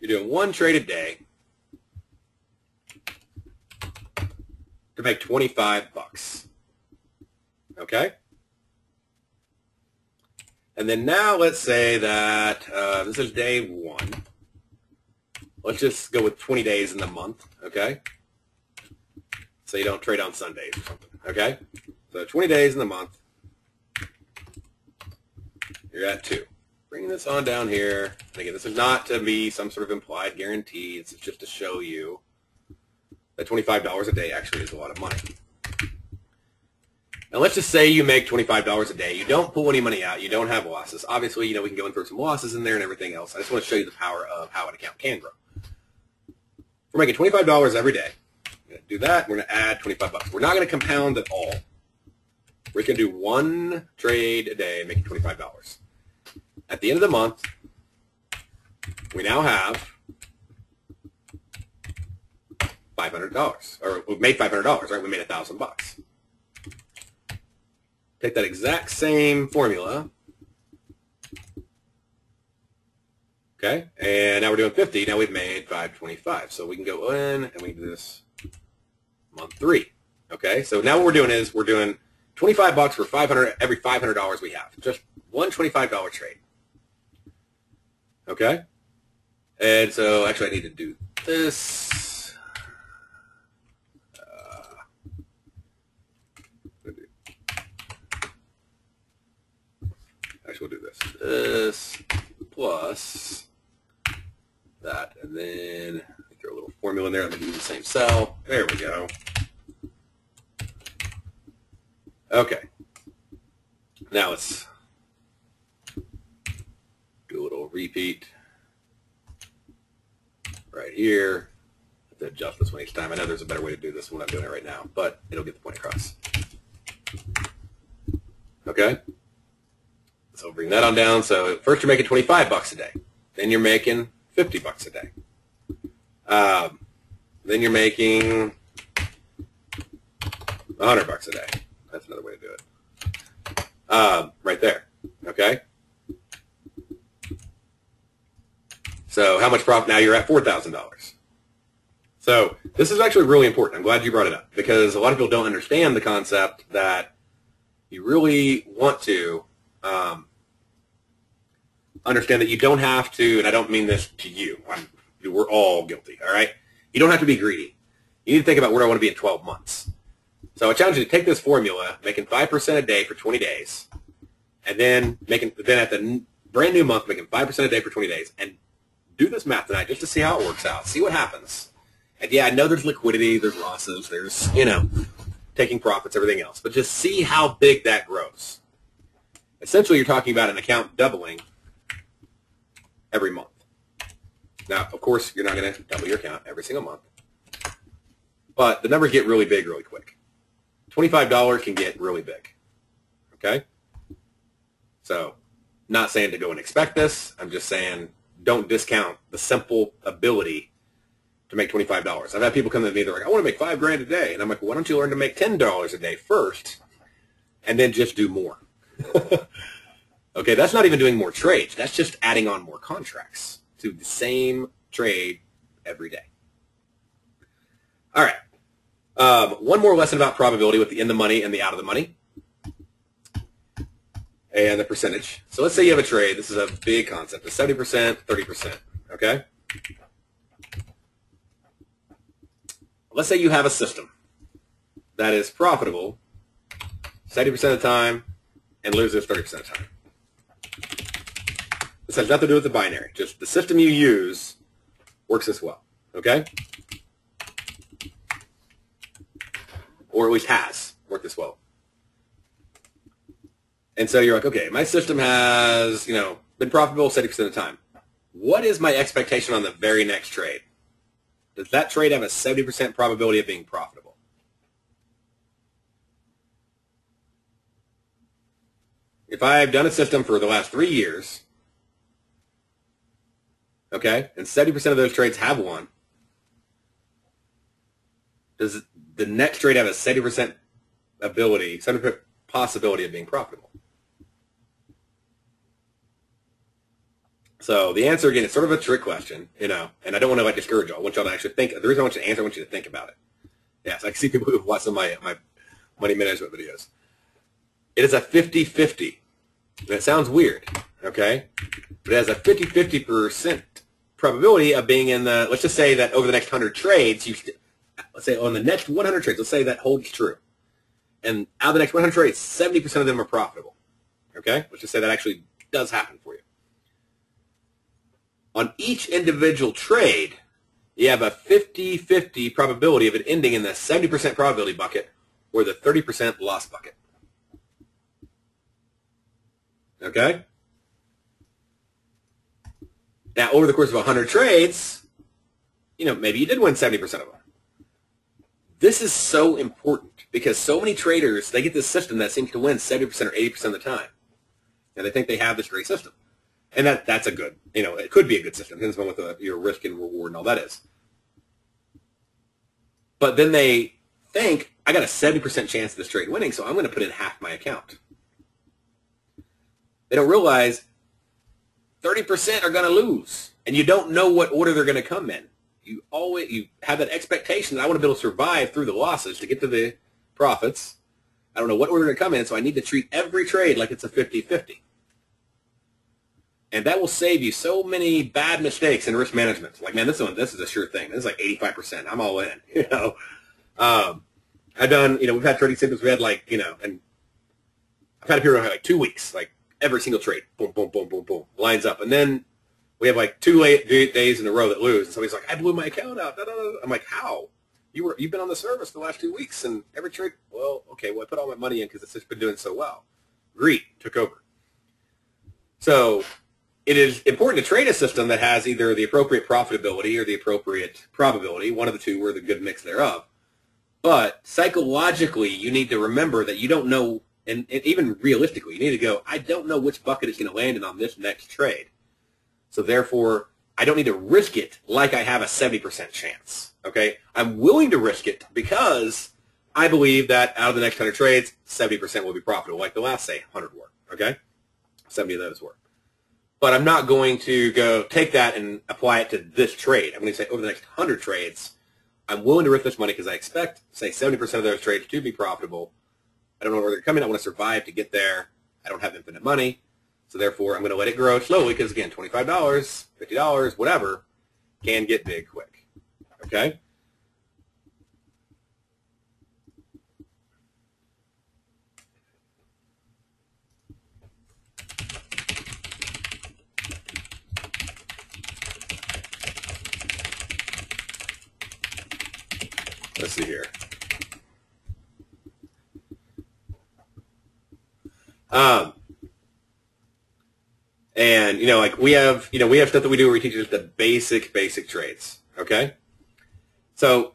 You're doing one trade a day to make 25 bucks. Okay? And then now let's say that uh, this is day one. Let's just go with 20 days in the month, okay? So you don't trade on Sundays or something, okay? So 20 days in the month. You're at two. Bringing this on down here. And again, this is not to be some sort of implied guarantee. It's just to show you that $25 a day actually is a lot of money. Now let's just say you make $25 a day. You don't pull any money out. You don't have losses. Obviously, you know, we can go and throw some losses in there and everything else. I just want to show you the power of how an account can grow. We're making $25 every day. We're going to do that. We're going to add 25 bucks. We're not going to compound at all. We're going to do one trade a day making $25 at the end of the month, we now have $500, or we made $500, right? We made a thousand bucks. Take that exact same formula, okay, and now we're doing 50. Now we've made 525. So we can go in and we do this month three, okay? So now what we're doing is we're doing 25 bucks for 500 every $500 we have. Just one $25 trade. Okay? And so, actually, I need to do this. Uh, actually, we'll do this. This plus that. And then throw a little formula in there. I'm going to use the same cell. There we go. Okay. Now let's do a little repeat right here. To adjust this one each time. I know there's a better way to do this when I'm doing it right now, but it'll get the point across. Okay? So bring that on down. So first you're making 25 bucks a day. Then you're making 50 bucks a day. Um, then you're making 100 bucks a day. That's another way to do it. Um, right there. Okay? So how much profit? Now you're at $4,000. So this is actually really important. I'm glad you brought it up because a lot of people don't understand the concept that you really want to um, understand that you don't have to, and I don't mean this to you. I'm, we're all guilty, all right? You don't have to be greedy. You need to think about where I want to be in 12 months. So I challenge you to take this formula, making 5% a day for 20 days, and then making then at the brand new month, making 5% a day for 20 days, and do this math tonight just to see how it works out. See what happens. And yeah, I know there's liquidity, there's losses, there's, you know, taking profits, everything else. But just see how big that grows. Essentially, you're talking about an account doubling every month. Now, of course, you're not going to double your account every single month. But the numbers get really big really quick. $25 can get really big. Okay? So, not saying to go and expect this. I'm just saying don't discount the simple ability to make $25. I've had people come to me, they're like, I want to make five grand a day. And I'm like, well, why don't you learn to make $10 a day first and then just do more? okay, that's not even doing more trades. That's just adding on more contracts to the same trade every day. All right. Um, one more lesson about probability with the in the money and the out of the money and the percentage. So let's say you have a trade. This is a big concept. The 70%, 30%. Okay? Let's say you have a system that is profitable 70% of the time and loses 30% of the time. This has nothing to do with the binary. Just the system you use works as well. Okay? Or at least has worked as well. And so you're like, okay, my system has, you know, been profitable 70% of the time. What is my expectation on the very next trade? Does that trade have a 70% probability of being profitable? If I've done a system for the last three years, okay, and 70% of those trades have won, does the next trade have a 70% ability, 70% possibility of being profitable? So the answer again, is sort of a trick question, you know, and I don't want to like discourage y'all. I want y'all to actually think. The reason I want you to answer, I want you to think about it. Yes, I can see people who watch some of my my money management videos. It is a 50-50. And it sounds weird, okay? But it has a 50-50% probability of being in the, let's just say that over the next 100 trades, you, let's say on the next 100 trades, let's say that holds true. And out of the next 100 trades, 70% of them are profitable, okay? Let's just say that actually does happen on each individual trade, you have a 50-50 probability of it ending in the 70% probability bucket or the 30% loss bucket. Okay? Now, over the course of 100 trades, you know, maybe you did win 70% of them. This is so important because so many traders, they get this system that seems to win 70% or 80% of the time. And they think they have this great system and that that's a good, you know, it could be a good system. Depends on what the, your risk and reward and all that is. But then they think I got a seventy percent chance of this trade winning, so I'm going to put in half my account. They don't realize thirty percent are going to lose, and you don't know what order they're going to come in. You always you have that expectation that I want to be able to survive through the losses to get to the profits. I don't know what order to come in, so I need to treat every trade like it's a 50-50. And that will save you so many bad mistakes in risk management. Like, man, this one, this is a sure thing. This is like 85%. I'm all in, you know. Um, I've done, you know, we've had trading systems. We had like, you know, and I've had a period of like two weeks, like every single trade, boom, boom, boom, boom, boom, lines up. And then we have like two late days in a row that lose. And somebody's like, I blew my account out. I'm like, how? you were you've been on the service the last two weeks and every trade. Well, okay, well I put all my money in because it's just been doing so well. Greed took over. So it is important to trade a system that has either the appropriate profitability or the appropriate probability, one of the two or the good mix thereof. But psychologically, you need to remember that you don't know, and, and even realistically, you need to go, I don't know which bucket it's going to land in on this next trade. So therefore, I don't need to risk it like I have a 70% chance. Okay? I'm willing to risk it because I believe that out of the next 100 trades, 70% will be profitable, like the last, say, 100 were. Okay? 70 of those were. But I'm not going to go take that and apply it to this trade. I'm going to say over the next 100 trades, I'm willing to risk this money because I expect, say, 70% of those trades to be profitable. I don't know where they're coming. I want to survive to get there. I don't have infinite money. So therefore, I'm going to let it grow slowly because, again, $25, $50, whatever, can get big quick. Okay? See here. Um, and you know, like we have, you know, we have stuff that we do where we teach just the basic, basic trades. Okay, so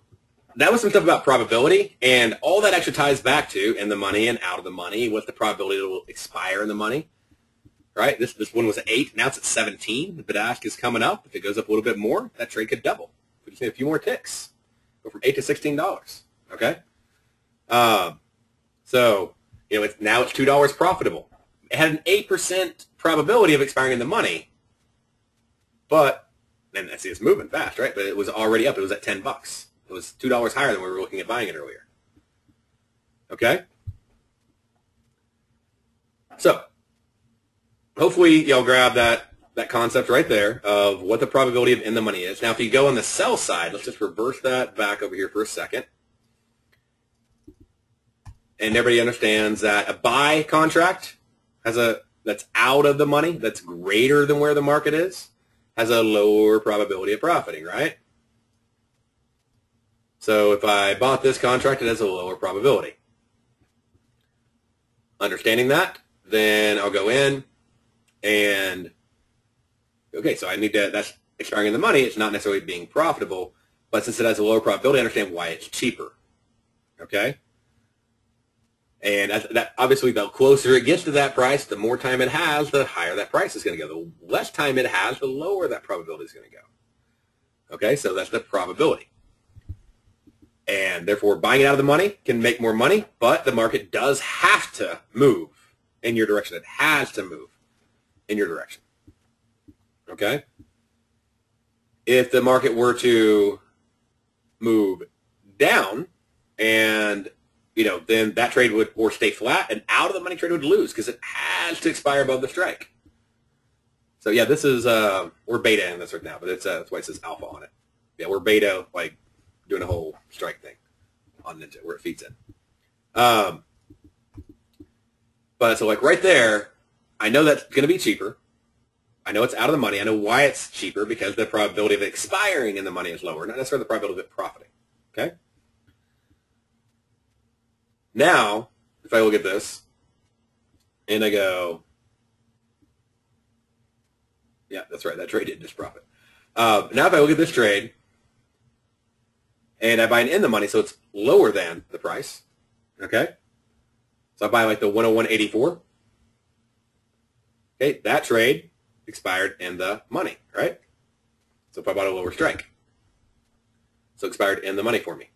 that was some stuff about probability, and all that actually ties back to in the money and out of the money. What's the probability it will expire in the money? Right. This this one was at eight. Now it's at seventeen. The bid ask is coming up. If it goes up a little bit more, that trade could double. We just need a few more ticks. Go from eight to sixteen dollars. Okay. Um, so you know, it's now it's two dollars profitable. It had an eight percent probability of expiring in the money, but and I see it's moving fast, right? But it was already up. It was at ten bucks. It was two dollars higher than we were looking at buying it earlier. Okay. So hopefully y'all grab that that concept right there of what the probability of in the money is. Now, if you go on the sell side, let's just reverse that back over here for a second. And everybody understands that a buy contract has a that's out of the money, that's greater than where the market is, has a lower probability of profiting, right? So if I bought this contract, it has a lower probability. Understanding that, then I'll go in and okay, so I need to, that's expiring in the money. It's not necessarily being profitable, but since it has a lower probability, I understand why it's cheaper. Okay? And that, that, obviously, the closer it gets to that price, the more time it has, the higher that price is going to go. The less time it has, the lower that probability is going to go. Okay, so that's the probability. And therefore, buying it out of the money can make more money, but the market does have to move in your direction. It has to move in your direction. Okay? If the market were to move down and you know, then that trade would or stay flat and out of the money trade would lose because it has to expire above the strike. So yeah, this is uh, we're beta in this right now, but it's uh, that's why it says alpha on it. Yeah, we're beta like doing a whole strike thing on Ninja where it feeds in. Um, but so like right there, I know that's going to be cheaper. I know it's out of the money. I know why it's cheaper because the probability of it expiring in the money is lower, not necessarily the probability of it profiting. Okay? Now, if I look at this and I go, yeah, that's right, that trade did just profit. Uh, now if I look at this trade and I buy an in the money, so it's lower than the price, okay? So I buy like the 101.84. Okay, that trade expired and the money, right? So if I bought a lower strike, so expired in the money for me.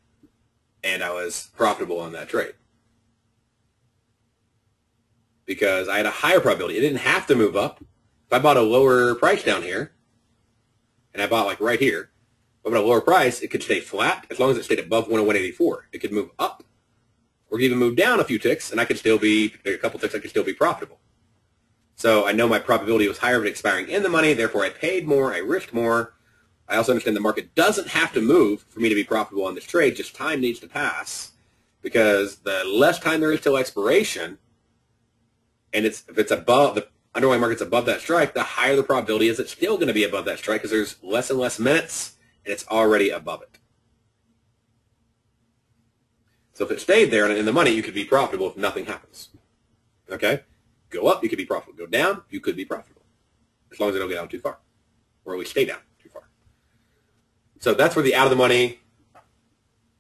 And I was profitable on that trade. Because I had a higher probability. It didn't have to move up. If I bought a lower price down here, and I bought like right here, I bought a lower price, it could stay flat as long as it stayed above 101.84. It could move up or even move down a few ticks, and I could still be, a couple ticks, I could still be profitable. So I know my probability was higher of it expiring in the money, therefore I paid more, I risked more. I also understand the market doesn't have to move for me to be profitable on this trade, just time needs to pass because the less time there is till expiration, and it's if it's above, the underlying market's above that strike, the higher the probability is it's still going to be above that strike because there's less and less minutes and it's already above it. So if it stayed there and in the money, you could be profitable if nothing happens. Okay? Go up, you could be profitable. Go down, you could be profitable. As long as it don't get down too far. Or at least stay down too far. So that's where the out of the money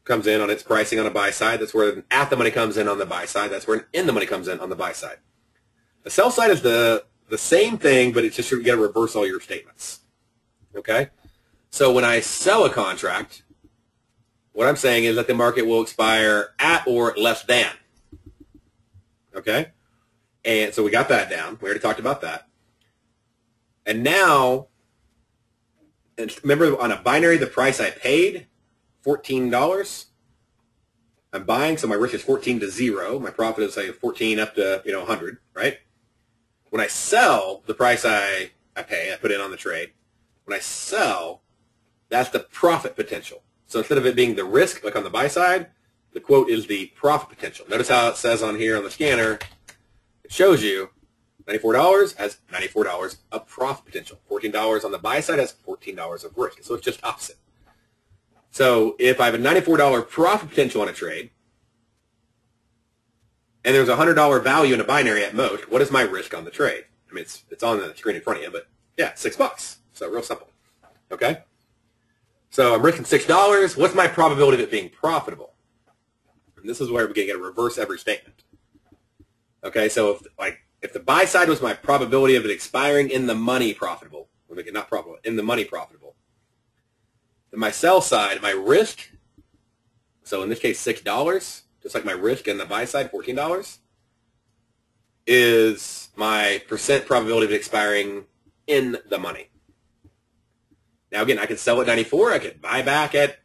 comes in on its pricing on the buy side. That's where the at the money comes in on the buy side. That's where an in the money comes in on the buy side. The sell side is the the same thing, but it's just you got to reverse all your statements. Okay? So when I sell a contract, what I'm saying is that the market will expire at or less than. Okay? And so we got that down. We already talked about that. And now, and remember on a binary, the price I paid, $14. I'm buying, so my risk is 14 to 0. My profit is, say, 14 up to, you know, 100, right? When I sell, the price I, I pay, I put in on the trade. When I sell, that's the profit potential. So instead of it being the risk, like on the buy side, the quote is the profit potential. Notice how it says on here on the scanner, it shows you $94 has $94 of profit potential. $14 on the buy side has $14 of risk. So it's just opposite. So if I have a $94 profit potential on a trade, and there's a $100 value in a binary at most, what is my risk on the trade? I mean, it's, it's on the screen in front of you, but yeah, six bucks. So real simple. Okay? So I'm risking $6. What's my probability of it being profitable? And this is where to get a reverse every statement. Okay, so if like if the buy side was my probability of it expiring in the money profitable, not profitable, in the money profitable, then my sell side, my risk, so in this case $6, just like my risk in the buy side, $14, is my percent probability of it expiring in the money. Now again, I could sell at 94, I could buy back at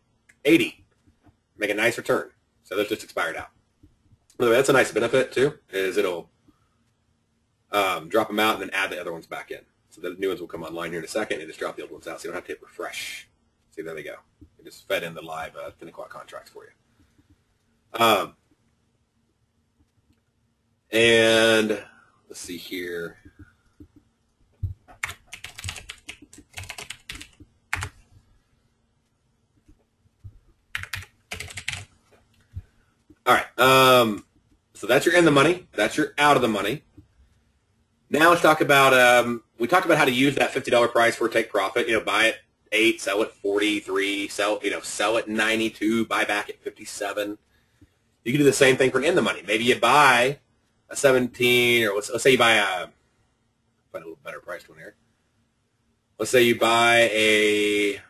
80, make a nice return. So that's just expired out. By the way, that's a nice benefit too, is it'll um, drop them out and then add the other ones back in. So the new ones will come online here in a second and just drop the old ones out. So you don't have to hit refresh. See, there they go. It just fed in the live uh, FiniQuant contracts for you. Um, and let's see here. All right. Um, so that's your in the money. That's your out of the money. Now let's talk about, um, we talked about how to use that $50 price for take profit. You know, buy it 8, sell it 43, sell, you know, sell it 92, buy back at 57. You can do the same thing for an in the money. Maybe you buy a 17, or let's, let's say you buy a, find a little better priced one here. Let's say you buy a,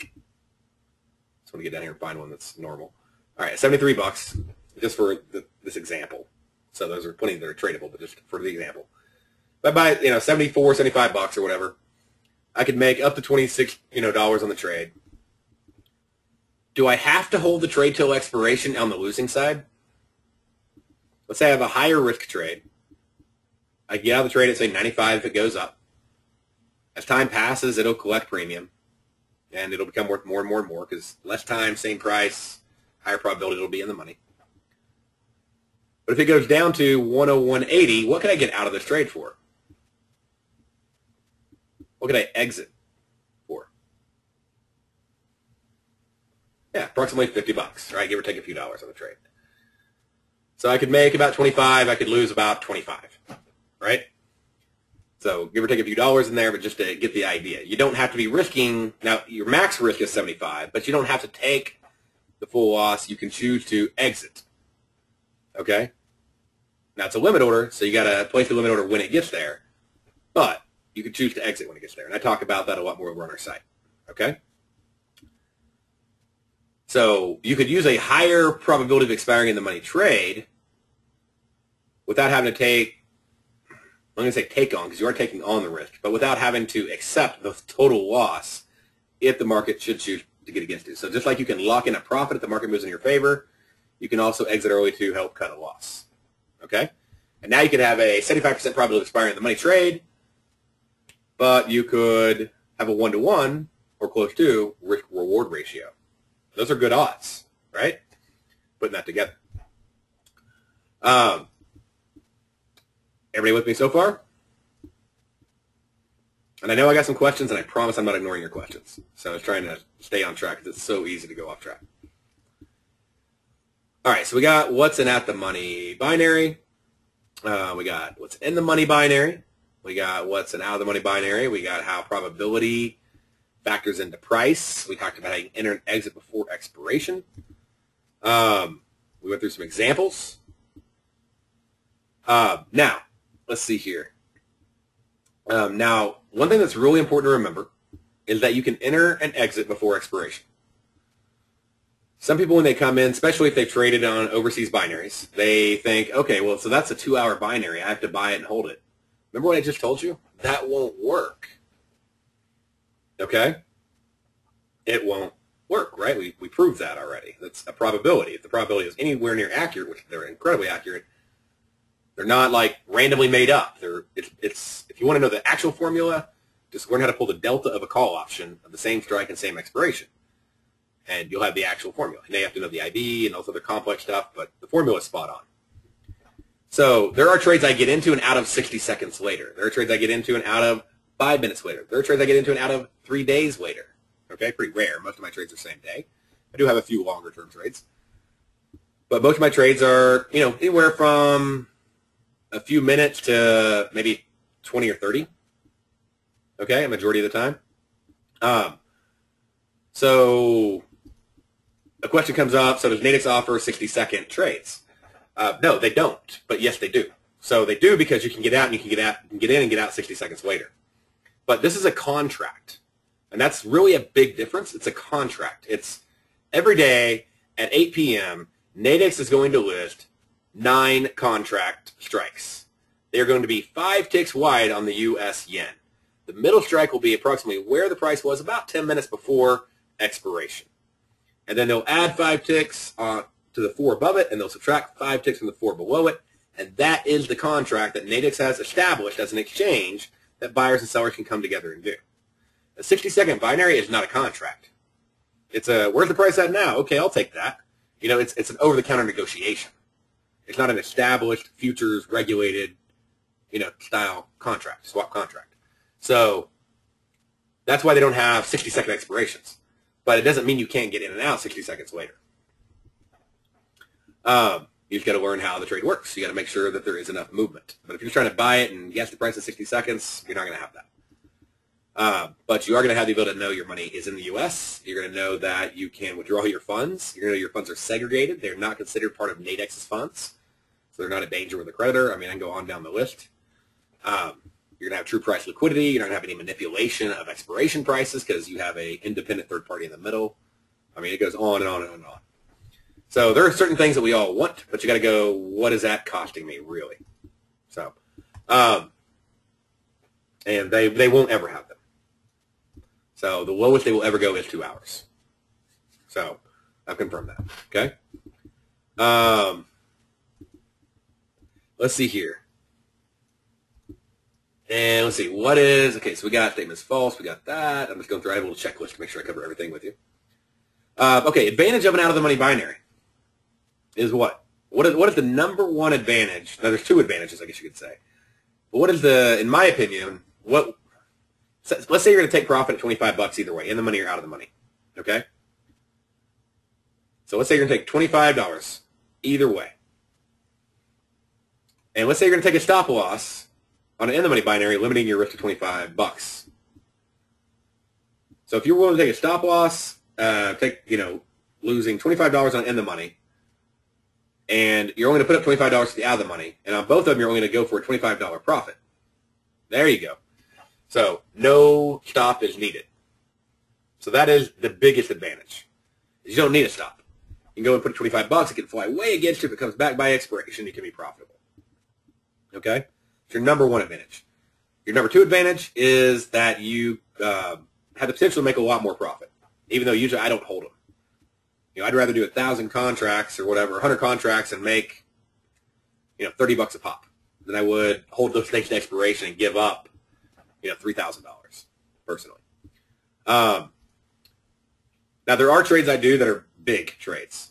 just want to get down here and find one that's normal. All right, 73 bucks just for the, this example. So those are plenty that are tradable, but just for the example. If I buy, you know, 74, 75 bucks or whatever, I could make up to 26, you know, dollars on the trade. Do I have to hold the trade till expiration on the losing side? Let's say I have a higher risk trade. I get out of the trade at say 95 if it goes up. As time passes, it'll collect premium, and it'll become worth more and more and more because less time, same price, higher probability it'll be in the money. But if it goes down to 101.80, what can I get out of this trade for? What can I exit for? Yeah, approximately 50 bucks, right? Give or take a few dollars on the trade. So I could make about 25. I could lose about 25, right? So give or take a few dollars in there, but just to get the idea. You don't have to be risking, now your max risk is 75, but you don't have to take the full loss. You can choose to exit, okay? Now it's a limit order, so you got to place the limit order when it gets there, but you can choose to exit when it gets there. And I talk about that a lot more over on our site. Okay? So you could use a higher probability of expiring in the money trade without having to take, I'm going to say take on because you are taking on the risk, but without having to accept the total loss if the market should choose to get against it. So just like you can lock in a profit if the market moves in your favor, you can also exit early to help cut a loss. Okay? And now you could have a 75% probability of expiring in the money trade, but you could have a one-to-one or close to risk-reward ratio. Those are good odds, right? Putting that together. Um, everybody with me so far? And I know I got some questions, and I promise I'm not ignoring your questions. So I was trying to stay on track because it's so easy to go off track. All right, so we got what's in at the money binary. Uh, we got what's in the money binary. We got what's an out of the money binary. We got how probability factors into price. We talked about how you enter and exit before expiration. Um, we went through some examples. Uh, now, let's see here. Um, now, one thing that's really important to remember is that you can enter and exit before expiration. Some people, when they come in, especially if they've traded on overseas binaries, they think, okay, well, so that's a two-hour binary. I have to buy it and hold it. Remember what I just told you? That won't work. Okay? It won't work, right? We, we proved that already. That's a probability. If the probability is anywhere near accurate, which they're incredibly accurate, they're not like randomly made up. They're, it's, it's, if you want to know the actual formula, just learn how to pull the delta of a call option of the same strike and same expiration. And you'll have the actual formula. And they have to know the IV and all this other complex stuff, but the formula is spot on. So there are trades I get into and out of 60 seconds later. There are trades I get into and out of five minutes later. There are trades I get into and out of three days later. Okay, pretty rare. Most of my trades are same day. I do have a few longer term trades. But most of my trades are, you know, anywhere from a few minutes to maybe 20 or 30. Okay, a majority of the time. Um, so a question comes up, so does Nadex offer 60-second trades? Uh, no, they don't, but yes, they do. So they do because you can get out and you can get out, get in and get out 60 seconds later. But this is a contract, and that's really a big difference. It's a contract. It's every day at 8 p.m., Nadex is going to list nine contract strikes. They are going to be five ticks wide on the U.S. yen. The middle strike will be approximately where the price was about 10 minutes before expiration. And then they'll add five ticks uh, to the four above it, and they'll subtract five ticks from the four below it. And that is the contract that Nadex has established as an exchange that buyers and sellers can come together and do. A 60-second binary is not a contract. It's a, where's the price at now? Okay, I'll take that. You know, it's, it's an over-the-counter negotiation. It's not an established, futures, regulated, you know, style contract, swap contract. So that's why they don't have 60-second expirations. But it doesn't mean you can't get in and out 60 seconds later. Um, you've got to learn how the trade works. You got to make sure that there is enough movement. But if you're trying to buy it and guess the price in 60 seconds, you're not going to have that. Uh, but you are going to have the ability to know your money is in the U.S. You're going to know that you can withdraw your funds. You're going to know your funds are segregated. They're not considered part of Nadex's funds. So they're not a danger with a creditor. I mean, I can go on down the list. Um, you're going to have true price liquidity. You're not going to have any manipulation of expiration prices because you have a independent third party in the middle. I mean, it goes on and on and on and on. So there are certain things that we all want, but you got to go, what is that costing me really? So, um, and they, they won't ever have them. So the lowest they will ever go is two hours. So I've confirmed that. Okay. Um, let's see here. And let's see, what is, okay, so we got statements false, we got that. I'm just going through, I have a little checklist to make sure I cover everything with you. Uh, okay, advantage of an out-of-the-money binary is what? What is, what is the number one advantage? Now, there's two advantages, I guess you could say. But what is the, in my opinion, what, let's say you're going to take profit at 25 bucks either way, in the money or out of the money, okay? So let's say you're going to take $25 either way. And let's say you're going to take a stop loss on an in the money binary, limiting your risk to 25 bucks. So if you're willing to take a stop loss, uh, take, you know, losing $25 on in the money, and you're only going to put up $25 to the out of the money, and on both of them you're only going to go for a $25 profit. There you go. So no stop is needed. So that is the biggest advantage. You don't need a stop. You can go and put 25 bucks. It can fly way against you. If it comes back by expiration, you can be profitable. Okay? It's your number one advantage. Your number two advantage is that you uh, have the potential to make a lot more profit, even though usually I don't hold them. You know, I'd rather do a thousand contracts or whatever, hundred contracts, and make you know thirty bucks a pop than I would hold those things to expiration and give up you know three thousand dollars personally. Um, now there are trades I do that are big trades.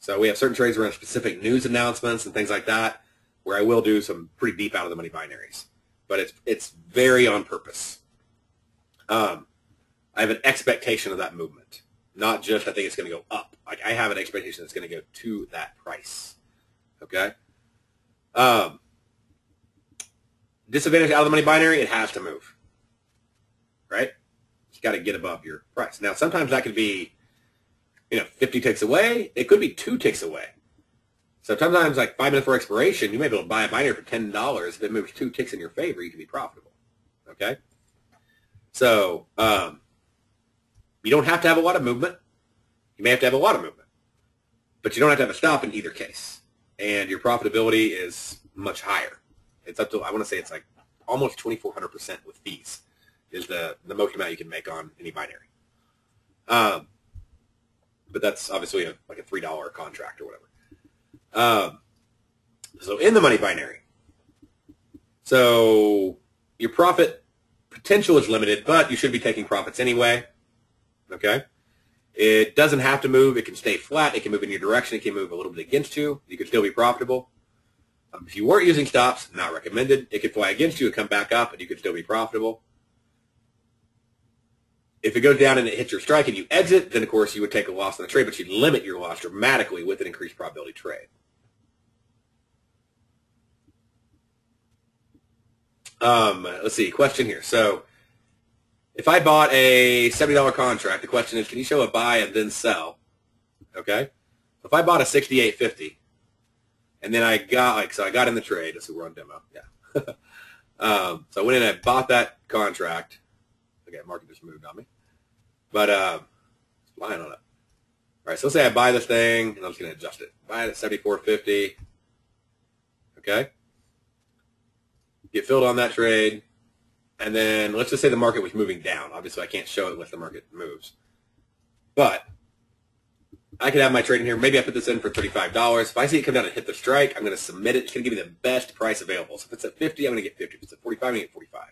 So we have certain trades around specific news announcements and things like that where I will do some pretty deep out of the money binaries, but it's it's very on purpose. Um, I have an expectation of that movement. not just I think it's going to go up. Like I have an expectation it's going to go to that price. Okay. Um, disadvantage out of the money binary, it has to move. Right? You got to get above your price. Now, sometimes that could be, you know, 50 ticks away. It could be two ticks away. So sometimes, like five minutes for expiration, you may be able to buy a binary for $10. If it moves two ticks in your favor, you can be profitable. Okay? So, um, you don't have to have a lot of movement. You may have to have a lot of movement. But you don't have to have a stop in either case. And your profitability is much higher. It's up to, I want to say it's like almost 2,400% with fees is the, the most amount you can make on any binary. Um, but that's obviously a, like a $3 contract or whatever. Um, so in the money binary, so your profit potential is limited, but you should be taking profits anyway. Okay? It doesn't have to move. It can stay flat. It can move in your direction. It can move a little bit against you. You can still be profitable. Um, if you weren't using stops, not recommended. It could fly against you and come back up, and you could still be profitable. If it goes down and it hits your strike and you exit, then of course you would take a loss on the trade, but you'd limit your loss dramatically with an increased probability trade. Um, let's see, question here. So if I bought a $70 contract, the question is, can you show a buy and then sell? Okay. If I bought a 68.50 and then I got like, so I got in the trade. Let's see, we're on demo. Yeah. um, so I went in and I bought that contract. Okay, market just moved on me. But uh, lying on it. All right, so let's say I buy this thing, and I'm just going to adjust it. Buy it at 74.50. Okay. Get filled on that trade. And then let's just say the market was moving down. Obviously, I can't show it unless the market moves. But I could have my trade in here. Maybe I put this in for $35. If I see it come down and hit the strike, I'm going to submit it. It's going to give me the best price available. So if it's at 50, I'm going to get 50. If it's at 45, I'm going to get 45.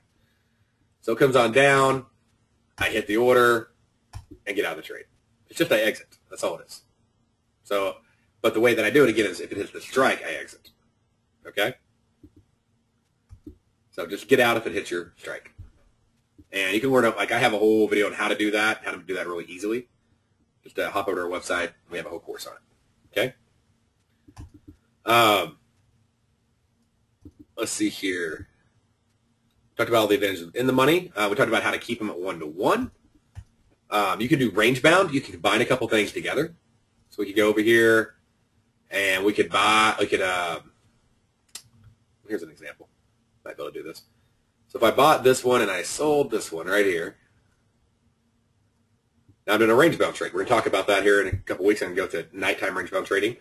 So it comes on down. I hit the order and get out of the trade. It's just I exit. That's all it is. So, but the way that I do it again is if it hits the strike, I exit. Okay? So just get out if it hits your strike. And you can learn, like I have a whole video on how to do that, how to do that really easily. Just uh, hop over to our website. We have a whole course on it. Okay? Um, let's see here. Talked about all the advantages in the money. Uh, we talked about how to keep them at one-to-one. Um, you can do range bound. You can combine a couple things together. So we could go over here and we could buy, we could, uh, here's an example. Might be able to do this. So if I bought this one and I sold this one right here, now I'm doing a range bound trade. We're going to talk about that here in a couple weeks. I'm going to go to nighttime range bound trading.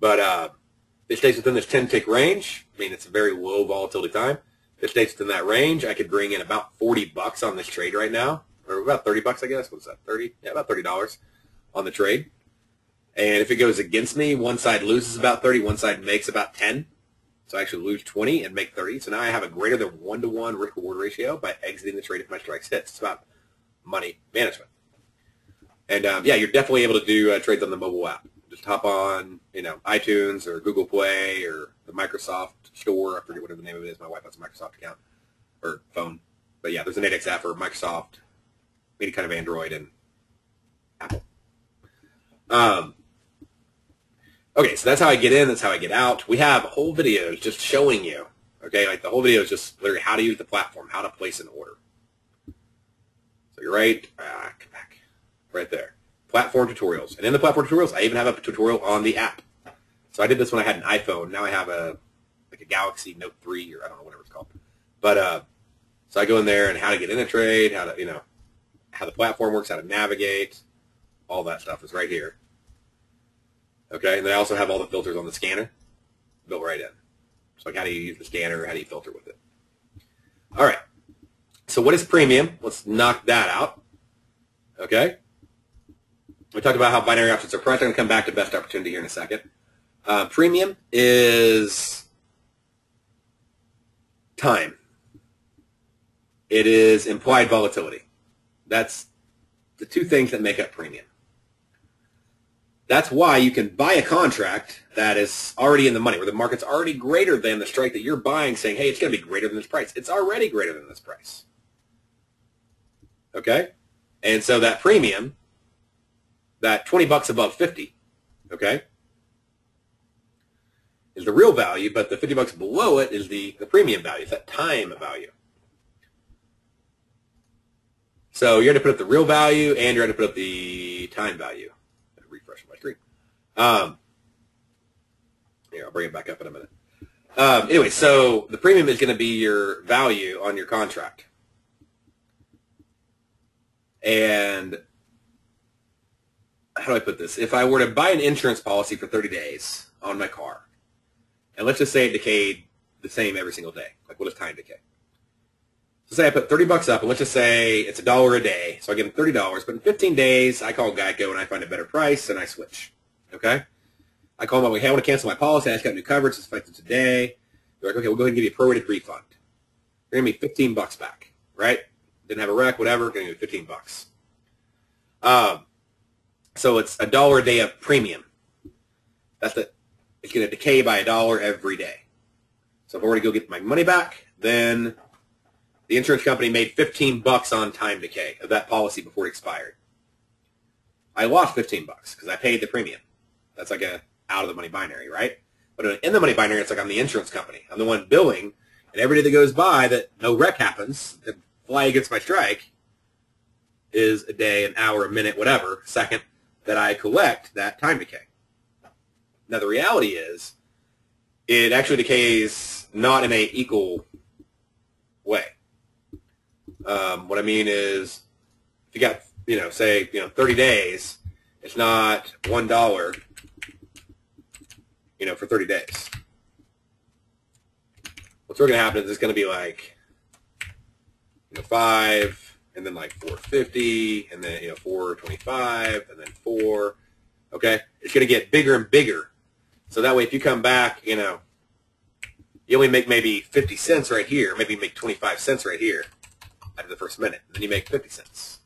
But uh, it stays within this 10 tick range. I mean, it's a very low volatility time. If it stays within that range, I could bring in about 40 bucks on this trade right now, or about 30 bucks, I guess. What's that? 30? Yeah, about $30 on the trade. And if it goes against me, one side loses about 30, one side makes about 10. So I actually lose 20 and make 30. So now I have a greater than one-to-one risk-reward ratio by exiting the trade if my strikes hit. It's about money management. And um, yeah, you're definitely able to do uh, trades on the mobile app. Just hop on, you know, iTunes or Google Play or the Microsoft Store. I forget whatever the name of it is. My wife has a Microsoft account or phone. But yeah, there's a Nadex app for Microsoft, any kind of Android and Apple. Um, Okay, so that's how I get in. That's how I get out. We have a whole videos just showing you. Okay, like the whole video is just literally how to use the platform, how to place an order. So you're right, ah, come back, right there. Platform tutorials, and in the platform tutorials, I even have a tutorial on the app. So I did this when I had an iPhone. Now I have a like a Galaxy Note 3 or I don't know whatever it's called. But uh, so I go in there and how to get in a trade, how to you know how the platform works, how to navigate, all that stuff is right here. Okay, and then I also have all the filters on the scanner built right in. So like how do you use the scanner, how do you filter with it? All right, so what is premium? Let's knock that out. Okay, we talked about how binary options are priced. I'm going to come back to best opportunity here in a second. Uh, premium is time. It is implied volatility. That's the two things that make up premium. That's why you can buy a contract that is already in the money, where the market's already greater than the strike that you're buying, saying, hey, it's going to be greater than this price. It's already greater than this price. Okay? And so that premium that 20 bucks above 50, okay, is the real value, but the 50 bucks below it is the, the premium value. It's that time value. So you had to put up the real value and you had to put up the time value. Um, here, I'll bring it back up in a minute. Um, anyway, so the premium is going to be your value on your contract. And how do I put this? If I were to buy an insurance policy for 30 days on my car, and let's just say it decayed the same every single day, like what is time decay? So say I put 30 bucks up, and let's just say it's a dollar a day, so I give them $30, but in 15 days, I call Geico and I find a better price, and I switch, okay? I call them up, hey, I want to cancel my policy, I just got new coverage, it's effective today. They're like, okay, we'll go ahead and give you a prorated refund. You're going to be 15 bucks back, right? Didn't have a wreck, whatever, going to give you 15 bucks. Um, so it's a dollar a day of premium. That's the, it's going to decay by a dollar every day. So if I were to go get my money back, then the insurance company made 15 bucks on time decay of that policy before it expired. I lost 15 bucks because I paid the premium. That's like a out of the money binary, right? But in the money binary, it's like I'm the insurance company. I'm the one billing, and every day that goes by that no wreck happens, that fly against my strike, is a day, an hour, a minute, whatever, second that I collect that time decay. Now the reality is, it actually decays not in a equal way. Um, what I mean is, if you got, you know, say, you know, 30 days, it's not one dollar, you know, for 30 days. What's going to happen is it's going to be like, you know, five, and then like 450, and then, you know, 425, and then four. Okay? It's going to get bigger and bigger. So that way, if you come back, you know, you only make maybe 50 cents right here, maybe make 25 cents right here after the first minute. and Then you make 50 cents.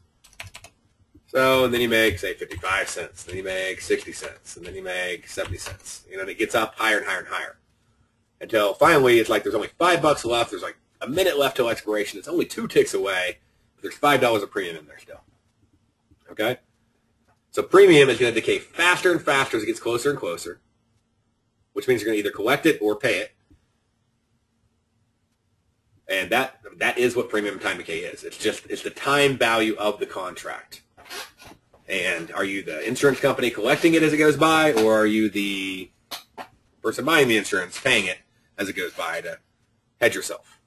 So, and then you make, say, 55 cents. Then you make 60 cents. And then you make 70 cents. You know, and it gets up higher and higher and higher. Until finally, it's like there's only five bucks left. There's like a minute left till expiration. It's only two ticks away. But there's $5 of premium in there still. Okay? So premium is going to decay faster and faster as it gets closer and closer, which means you're going to either collect it or pay it. And that that is what premium time decay is. It's just it's the time value of the contract. And are you the insurance company collecting it as it goes by, or are you the person buying the insurance paying it as it goes by to hedge yourself?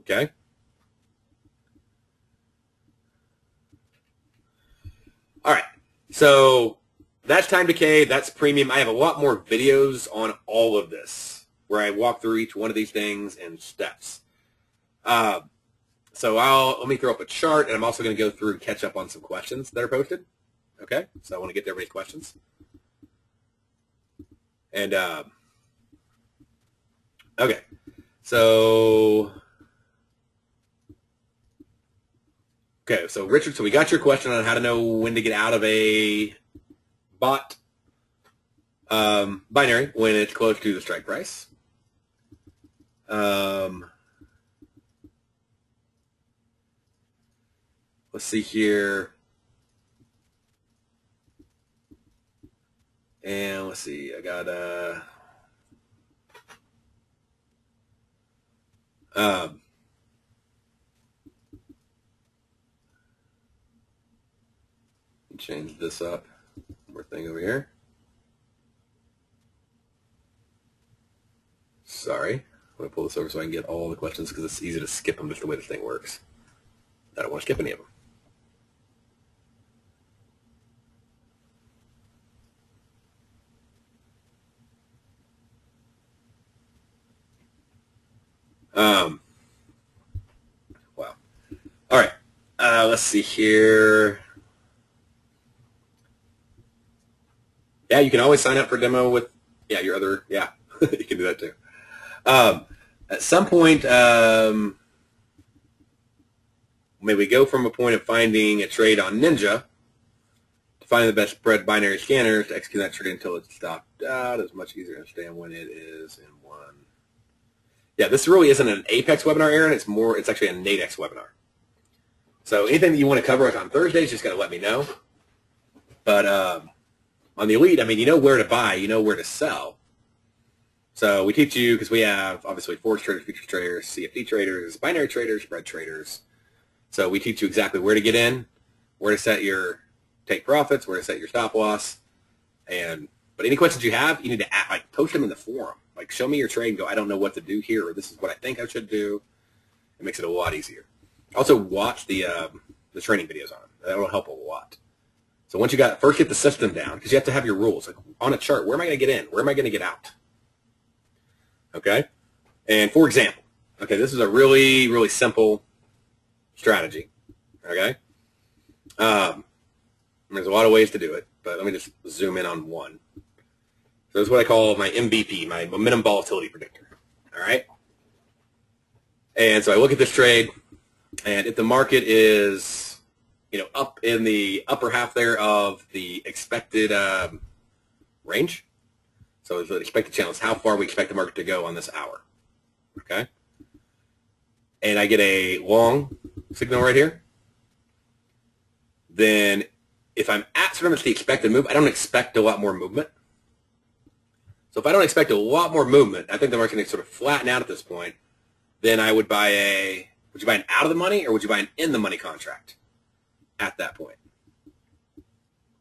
Okay? All right. So that's time decay. That's premium. I have a lot more videos on all of this where I walk through each one of these things and steps. Uh, so I'll let me throw up a chart, and I'm also going to go through and catch up on some questions that are posted. Okay, so I want to get to everybody's questions. And uh, okay, so okay, so Richard, so we got your question on how to know when to get out of a bot um, binary when it's close to the strike price. Um, let's see here. And let's see, I got uh um change this up. More thing over here. Sorry. I'm going to pull this over so I can get all the questions because it's easy to skip them just the way the thing works. I don't want to skip any of them. Um, wow. All right. Uh, let's see here. Yeah, you can always sign up for demo with, yeah, your other, yeah, you can do that too. Um, at some point, um, may we go from a point of finding a trade on Ninja to find the best spread binary scanners to execute that trade until it's stopped out. It's much easier to understand when it is in one. Yeah, this really isn't an Apex webinar, Aaron. It's more, it's actually a Nadex webinar. So anything that you want to cover on Thursdays, just got to let me know. But um, on the elite, I mean, you know where to buy, you know where to sell. So we teach you because we have obviously forex traders, futures traders, CFD traders, binary traders, spread traders. So we teach you exactly where to get in, where to set your take profits, where to set your stop loss, and but any questions you have, you need to like post them in the forum. Like show me your trade and go, I don't know what to do here, or this is what I think I should do. It makes it a lot easier. Also, watch the um, the training videos on. That will help a lot. So once you got first get the system down because you have to have your rules like on a chart. Where am I going to get in? Where am I going to get out? Okay. And for example, okay, this is a really really simple strategy. Okay. Um, there's a lot of ways to do it, but let me just zoom in on one. So this is what I call my MVP, my momentum volatility predictor. All right. And so I look at this trade, and if the market is, you know, up in the upper half there of the expected um, range, so the expected channel is how far we expect the market to go on this hour. Okay. And I get a long signal right here. Then if I'm at sort of the expected move, I don't expect a lot more movement. So if I don't expect a lot more movement, I think the market's going to sort of flatten out at this point, then I would buy a, would you buy an out of the money or would you buy an in the money contract at that point?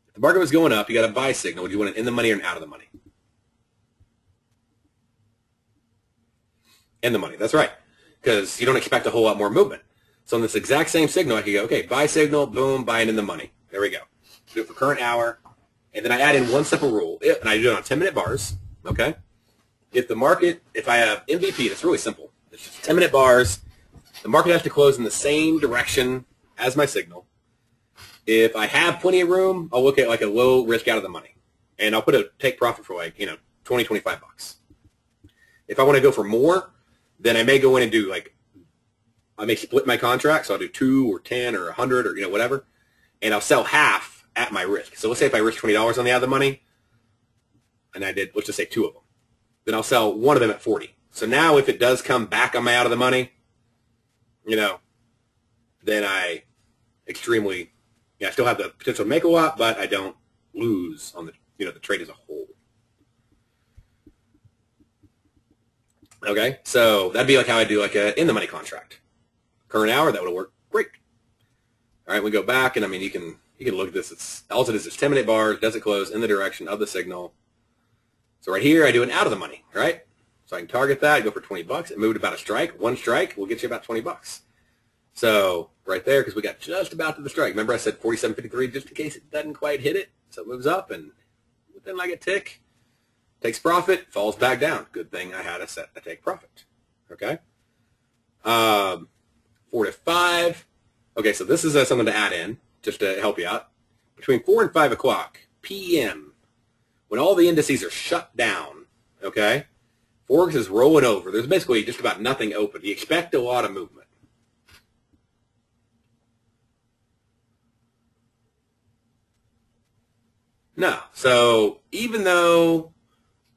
If the market was going up, you got a buy signal. Would you want an in the money or an out of the money? In the money, that's right. Because you don't expect a whole lot more movement. So on this exact same signal, I could go, okay, buy signal, boom, buying in the money. There we go. Do it for current hour. And then I add in one simple rule, and I do it on 10-minute bars. Okay. If the market, if I have MVP, it's really simple. It's just 10 minute bars. The market has to close in the same direction as my signal. If I have plenty of room, I'll look at like a low risk out of the money. And I'll put a take profit for like, you know, 20, 25 bucks. If I want to go for more, then I may go in and do like, I may split my contract. So I'll do two or 10 or 100 or, you know, whatever. And I'll sell half at my risk. So let's say if I risk $20 on the out of the money, and I did, let's just say two of them, then I'll sell one of them at 40. So now if it does come back on my out of the money, you know, then I extremely, yeah, I still have the potential to make a lot, but I don't lose on the, you know, the trade as a whole. Okay, so that'd be like how I do like a in the money contract. Current hour, that would work great. All right, we go back, and I mean, you can you can look at this. It's all it is is 10 minute bars, does it close in the direction of the signal. So right here, I do an out of the money, right? So I can target that, go for 20 bucks. It moved about a strike. One strike will get you about 20 bucks. So right there, because we got just about to the strike. Remember I said 47.53 just in case it doesn't quite hit it. So it moves up and within like a tick, takes profit, falls back down. Good thing I had a set a take profit. Okay. Um, four to five. Okay, so this is uh, something to add in just to help you out. Between four and five o'clock p.m when all the indices are shut down, okay, Forex is rolling over. There's basically just about nothing open. You expect a lot of movement. No. So even though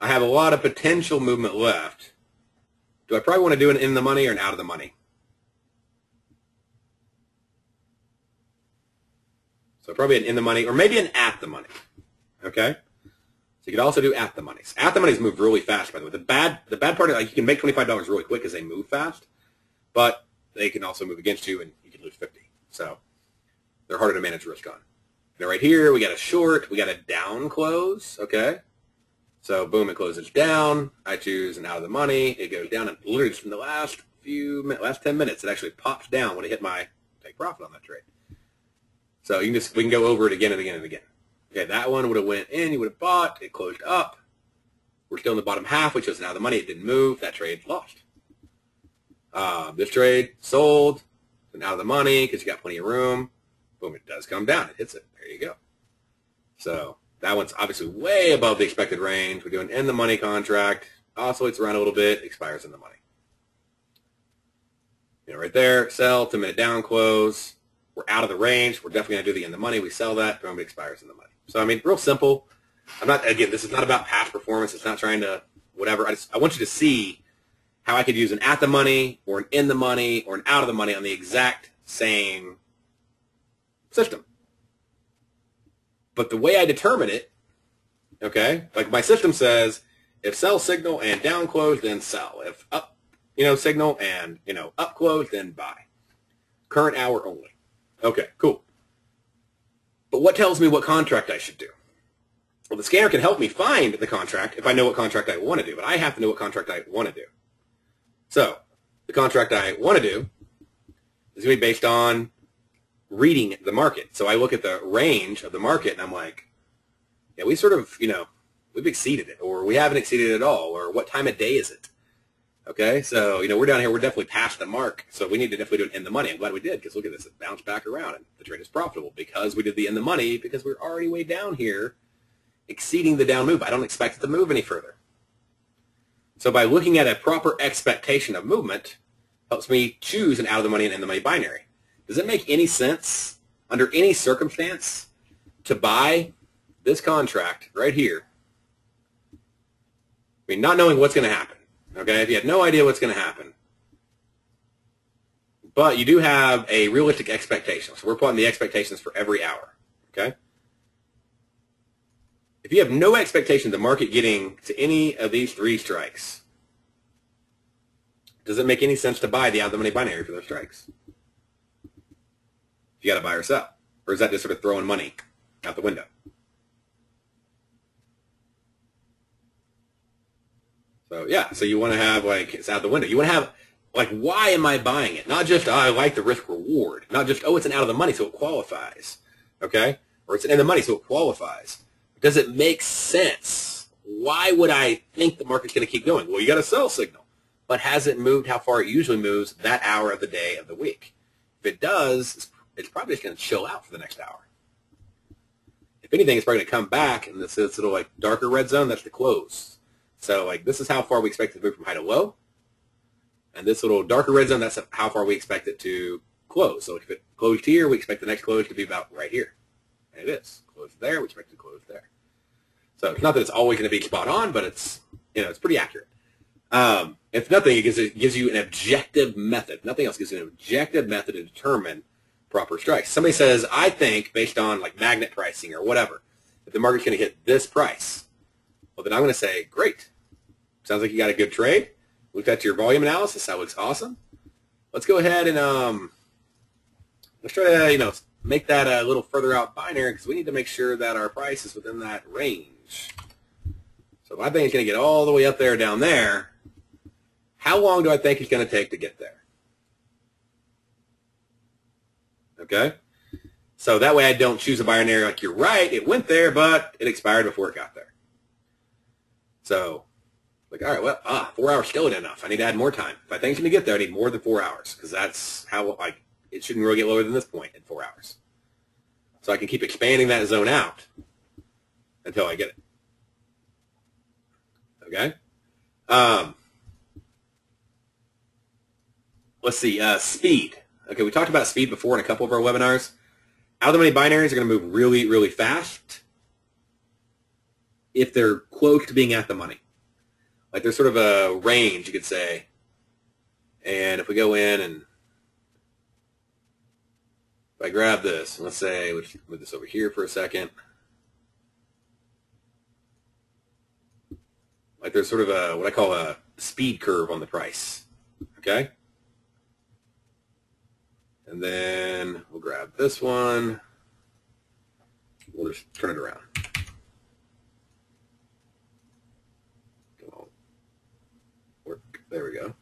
I have a lot of potential movement left, do I probably want to do an in the money or an out of the money? So probably an in the money or maybe an at the money. Okay? So you could also do at the monies. At the monies move really fast, by the way. The bad, the bad part is like you can make $25 really quick because they move fast, but they can also move against you and you can lose 50. So they're harder to manage risk on. Now right here, we got a short, we got a down close, okay? So boom, it closes down. I choose an out of the money. It goes down and literally just in the last few minutes, last 10 minutes, it actually pops down when it hit my take profit on that trade. So you can just, we can go over it again and again and again. Okay, that one would have went in, you would have bought, it closed up. We're still in the bottom half, which was now the money. It didn't move. That trade lost. Uh, this trade sold. So now of the money, because you got plenty of room. Boom, it does come down. It hits it. There you go. So that one's obviously way above the expected range. We're doing in the money contract. Oscillates around a little bit, expires in the money. You know, right there, sell, 10 minute down close. We're out of the range. We're definitely going to do the in the money. We sell that, boom, it expires in the money. So I mean, real simple. I'm not again. This is not about past performance. It's not trying to whatever. I just I want you to see how I could use an at the money or an in the money or an out of the money on the exact same system. But the way I determine it, okay, like my system says, if sell signal and down close, then sell. If up, you know, signal and, you know, up close, then buy. Current hour only. Okay, cool. But what tells me what contract I should do? Well, the scanner can help me find the contract if I know what contract I want to do, but I have to know what contract I want to do. So, the contract I want to do is going to be based on reading the market. So I look at the range of the market and I'm like, yeah, we sort of, you know, we've exceeded it or we haven't exceeded it at all or what time of day is it? Okay, so, you know, we're down here, we're definitely past the mark, so we need to definitely do it in the money. I'm glad we did because look at this, it bounced back around and the trade is profitable because we did the in the money because we're already way down here exceeding the down move. I don't expect it to move any further. So by looking at a proper expectation of movement helps me choose an out of the money and in the money binary. Does it make any sense under any circumstance to buy this contract right here? I mean, not knowing what's going to happen. Okay, if you have no idea what's going to happen, but you do have a realistic expectation. So we're putting the expectations for every hour. Okay. If you have no expectation of the market getting to any of these three strikes, does it make any sense to buy the out of the money binary for those strikes? You got to buy or sell. Or is that just sort of throwing money out the window? So yeah, so you want to have like it's out the window. You want to have like why am I buying it? Not just oh, I like the risk reward. Not just oh it's an out of the money so it qualifies. Okay? Or it's an in the money so it qualifies. Does it make sense? Why would I think the market's going to keep going? Well, you got a sell signal. But has it moved how far it usually moves that hour of the day of the week? If it does, it's probably just going to chill out for the next hour. If anything, it's probably going to come back, and this, this little like darker red zone, that's the close. So like this is how far we expect it to move from high to low, and this little darker red zone, that's how far we expect it to close. So if it closed here, we expect the next close to be about right here. And it is. Closed there, we expect it to close there. So it's not that it's always going to be spot on, but it's, you know, it's pretty accurate. Um, if nothing, it gives, it gives you an objective method. Nothing else gives you an objective method to determine proper strikes. Somebody says, I think, based on like magnet pricing or whatever, that the market's going to hit this price. Well, then I'm going to say, great. Sounds like you got a good trade. Looked at your volume analysis. That looks awesome. Let's go ahead and um, let's try to, you know, make that a little further out binary because we need to make sure that our price is within that range. So if I think it's going to get all the way up there down there, how long do I think it's going to take to get there? Okay? So that way I don't choose a binary like you're right, it went there, but it expired before it got there. So, like, all right, well, ah, four hours still isn't enough. I need to add more time. If I think it's going to get there, I need more than four hours because that's how, like, it shouldn't really get lower than this point in four hours. So I can keep expanding that zone out until I get it. Okay? Um, let's see, uh, speed. Okay, we talked about speed before in a couple of our webinars. Out of the money binaries are going to move really, really fast if they're close to being at the money. Like there's sort of a range, you could say. And if we go in and if I grab this, let's say, let's move this over here for a second. Like there's sort of a, what I call a speed curve on the price. Okay? And then we'll grab this one. We'll just turn it around. Come on. Work. There we go.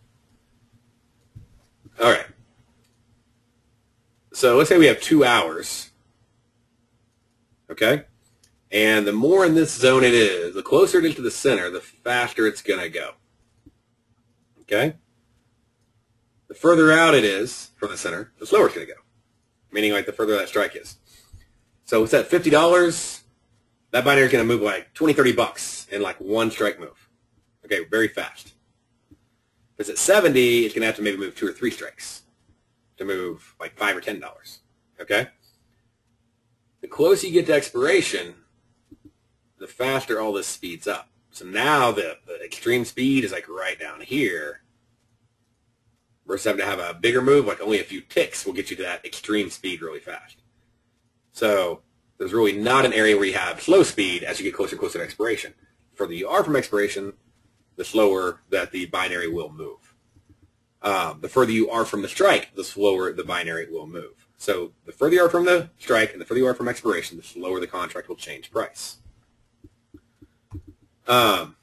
All right. So let's say we have two hours. Okay? And the more in this zone it is, the closer it is to the center, the faster it's going to go. Okay? The further out it is from the center, the slower it's going to go. Meaning like the further that strike is. So it's at $50, that binary is going to move like 20, 30 bucks in like one strike move. Okay, very fast. If it's at 70, it's going to have to maybe move two or three strikes to move like 5 or $10. Okay? The closer you get to expiration, the faster all this speeds up. So now the, the extreme speed is like right down here versus having to have a bigger move, like only a few ticks will get you to that extreme speed really fast. So there's really not an area where you have slow speed as you get closer and closer to expiration. For the further you are from expiration, the slower that the binary will move. Um, the further you are from the strike, the slower the binary will move. So the further you are from the strike and the further you are from expiration, the slower the contract will change price. Um,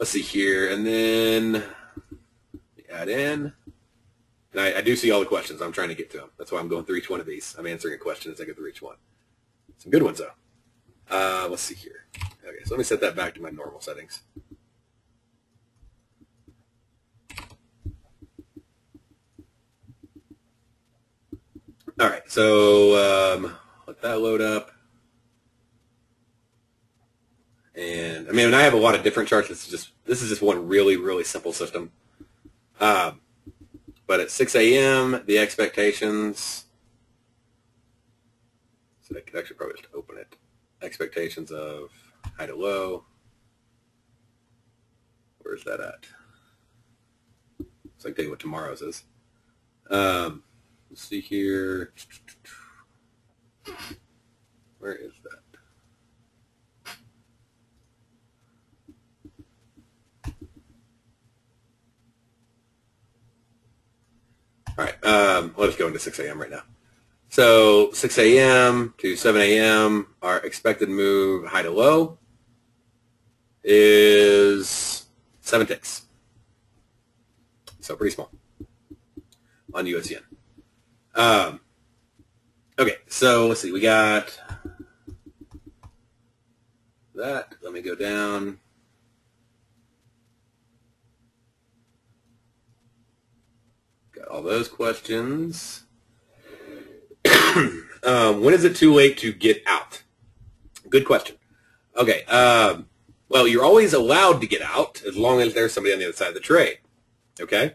let's see here, and then add in. And I, I, do see all the questions. I'm trying to get to them. That's why I'm going through each one of these. I'm answering a question as I go through each one. Some good ones, though. Uh, let's see here. Okay, so let me set that back to my normal settings. All right, so um, let that load up. And I mean, I have a lot of different charts. This is just this is just one really really simple system. Um, but at 6 a.m., the expectations. So I could actually probably just open it. Expectations of high to low. Where's that at? I can tell you what tomorrow's is. Um, Let's see here. Where is that? All right, um, let us go into 6 a.m. right now. So 6 a.m. to 7 a.m., our expected move high to low is seven ticks. So pretty small on USDN. Um, okay, so let's see. We got that. Let me go down. Got all those questions. um, when is it too late to get out? Good question. Okay. Um, well, you're always allowed to get out as long as there's somebody on the other side of the trade. Okay.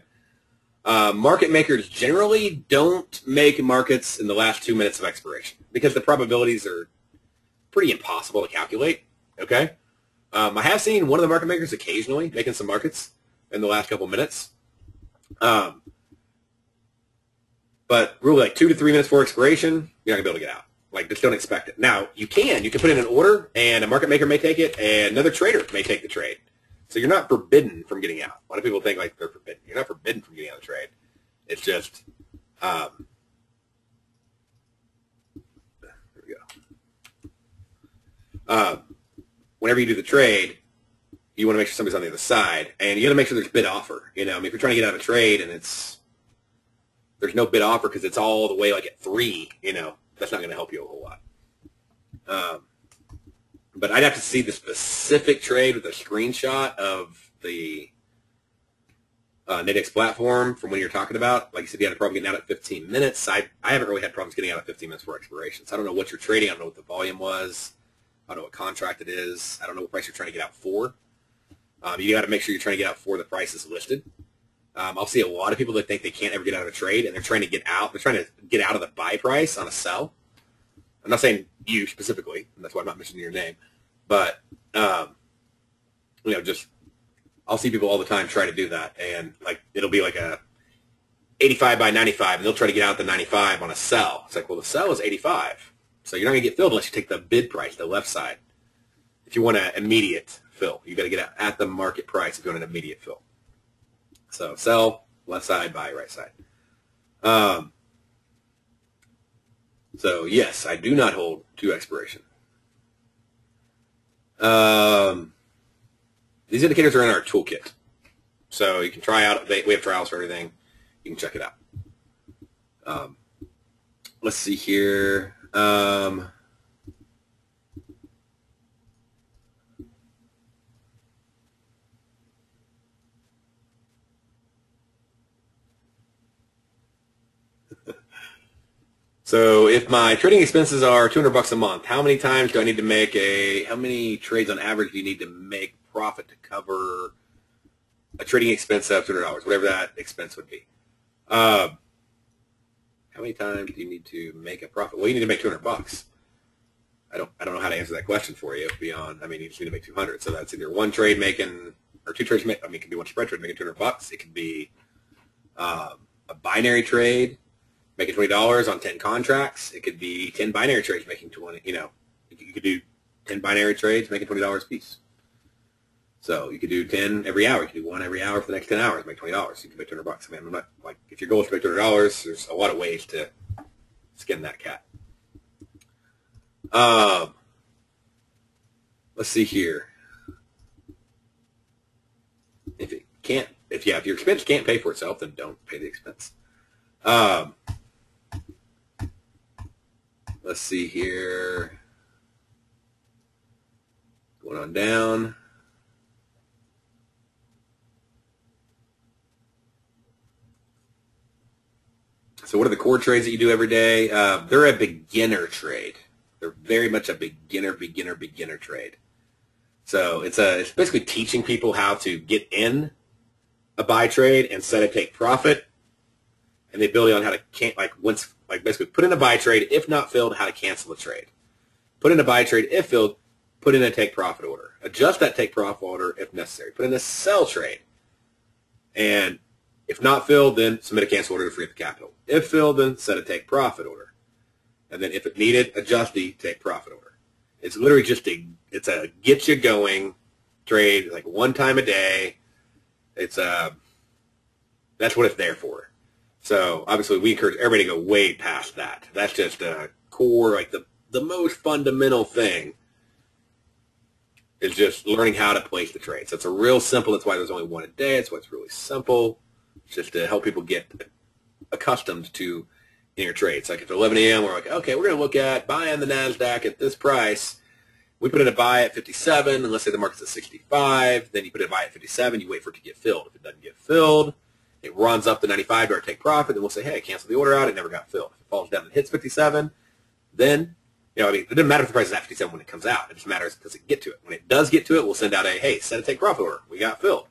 Uh, market makers generally don't make markets in the last two minutes of expiration because the probabilities are pretty impossible to calculate. Okay, um, I have seen one of the market makers occasionally making some markets in the last couple minutes, um, but really like two to three minutes before expiration, you're not gonna be able to get out. Like just don't expect it. Now you can, you can put in an order, and a market maker may take it, and another trader may take the trade. So you're not forbidden from getting out. A lot of people think like they're forbidden. You're not forbidden from getting out of the trade. It's just, um, there we go. Uh, whenever you do the trade, you want to make sure somebody's on the other side, and you got to make sure there's bid offer. You know, I mean, if you're trying to get out of a trade and it's there's no bid offer because it's all the way like at three, you know, that's not going to help you a whole lot. Um, but I'd have to see the specific trade with a screenshot of the uh, platform from when you're talking about. Like you said, you had a problem getting out at 15 minutes. I, I haven't really had problems getting out at 15 minutes for expirations. I don't know what you're trading. I don't know what the volume was. I don't know what contract it is. I don't know what price you're trying to get out for. Um, you got to make sure you're trying to get out for the price is listed. Um, I'll see a lot of people that think they can't ever get out of a trade, and they're trying to get out. They're trying to get out of the buy price on a sell. I'm not saying you specifically, and that's why I'm not mentioning your name, but um, you know, just I'll see people all the time try to do that, and like it'll be like a 85 by 95, and they'll try to get out the 95 on a sell. It's like, well, the sell is 85, so you're not gonna get filled unless you take the bid price, the left side. If you want an immediate fill, you got to get out at the market price if you want an immediate fill. So sell, left side, buy, right side. Um, so yes, I do not hold to expiration. Um, these indicators are in our toolkit. So you can try out, we have trials for everything. You can check it out. Um, let's see here. Um, So if my trading expenses are 200 bucks a month, how many times do I need to make a, how many trades on average do you need to make profit to cover a trading expense of $200, whatever that expense would be? Uh, how many times do you need to make a profit? Well, you need to make 200 bucks. I don't, I don't know how to answer that question for you beyond, I mean, you just need to make 200. So that's either one trade making, or two trades, I mean, it could be one spread trade making 200 bucks. It could be um, a binary trade making twenty dollars on ten contracts. It could be ten binary trades making twenty. You know, you could do ten binary trades making twenty dollars a piece. So you could do ten every hour. You could do one every hour for the next ten hours, make twenty dollars. You can make two hundred bucks. I mean, I'm not like if your goal is to make two hundred dollars, there's a lot of ways to skin that cat. Um, let's see here. If it can't, if yeah, if your expense can't pay for itself, then don't pay the expense. Um, let's see here. Going on down. So what are the core trades that you do every day? Uh, they're a beginner trade. They're very much a beginner, beginner, beginner trade. So it's a it's basically teaching people how to get in a buy trade and set a take profit, and the ability on how to can like once like basically put in a buy trade if not filled, how to cancel a trade. Put in a buy trade if filled, put in a take profit order. Adjust that take profit order if necessary. Put in a sell trade, and if not filled, then submit a cancel order to free up the capital. If filled, then set a take profit order. And then if it needed, adjust the take profit order. It's literally just a, it's a get you going trade, like one time a day. It's a, uh, that's what it's there for. So obviously we encourage everybody to go way past that. That's just a core, like the, the most fundamental thing is just learning how to place the trades. That's a real simple. That's why there's only one a day. It's why it's really simple. Just to help people get accustomed to in your trades. Like at 11 a.m., we're like, okay, we're going to look at buying the NASDAQ at this price. We put in a buy at 57, and let's say the market's at 65. Then you put in a buy at 57. You wait for it to get filled. If it doesn't get filled, it runs up to 95 to our take profit. Then we'll say, hey, cancel the order out. It never got filled. If it falls down and hits 57, then, you know, I mean, it doesn't matter if the price is at 57 when it comes out. It just matters does it get to it. When it does get to it, we'll send out a, hey, set a take profit order. We got filled.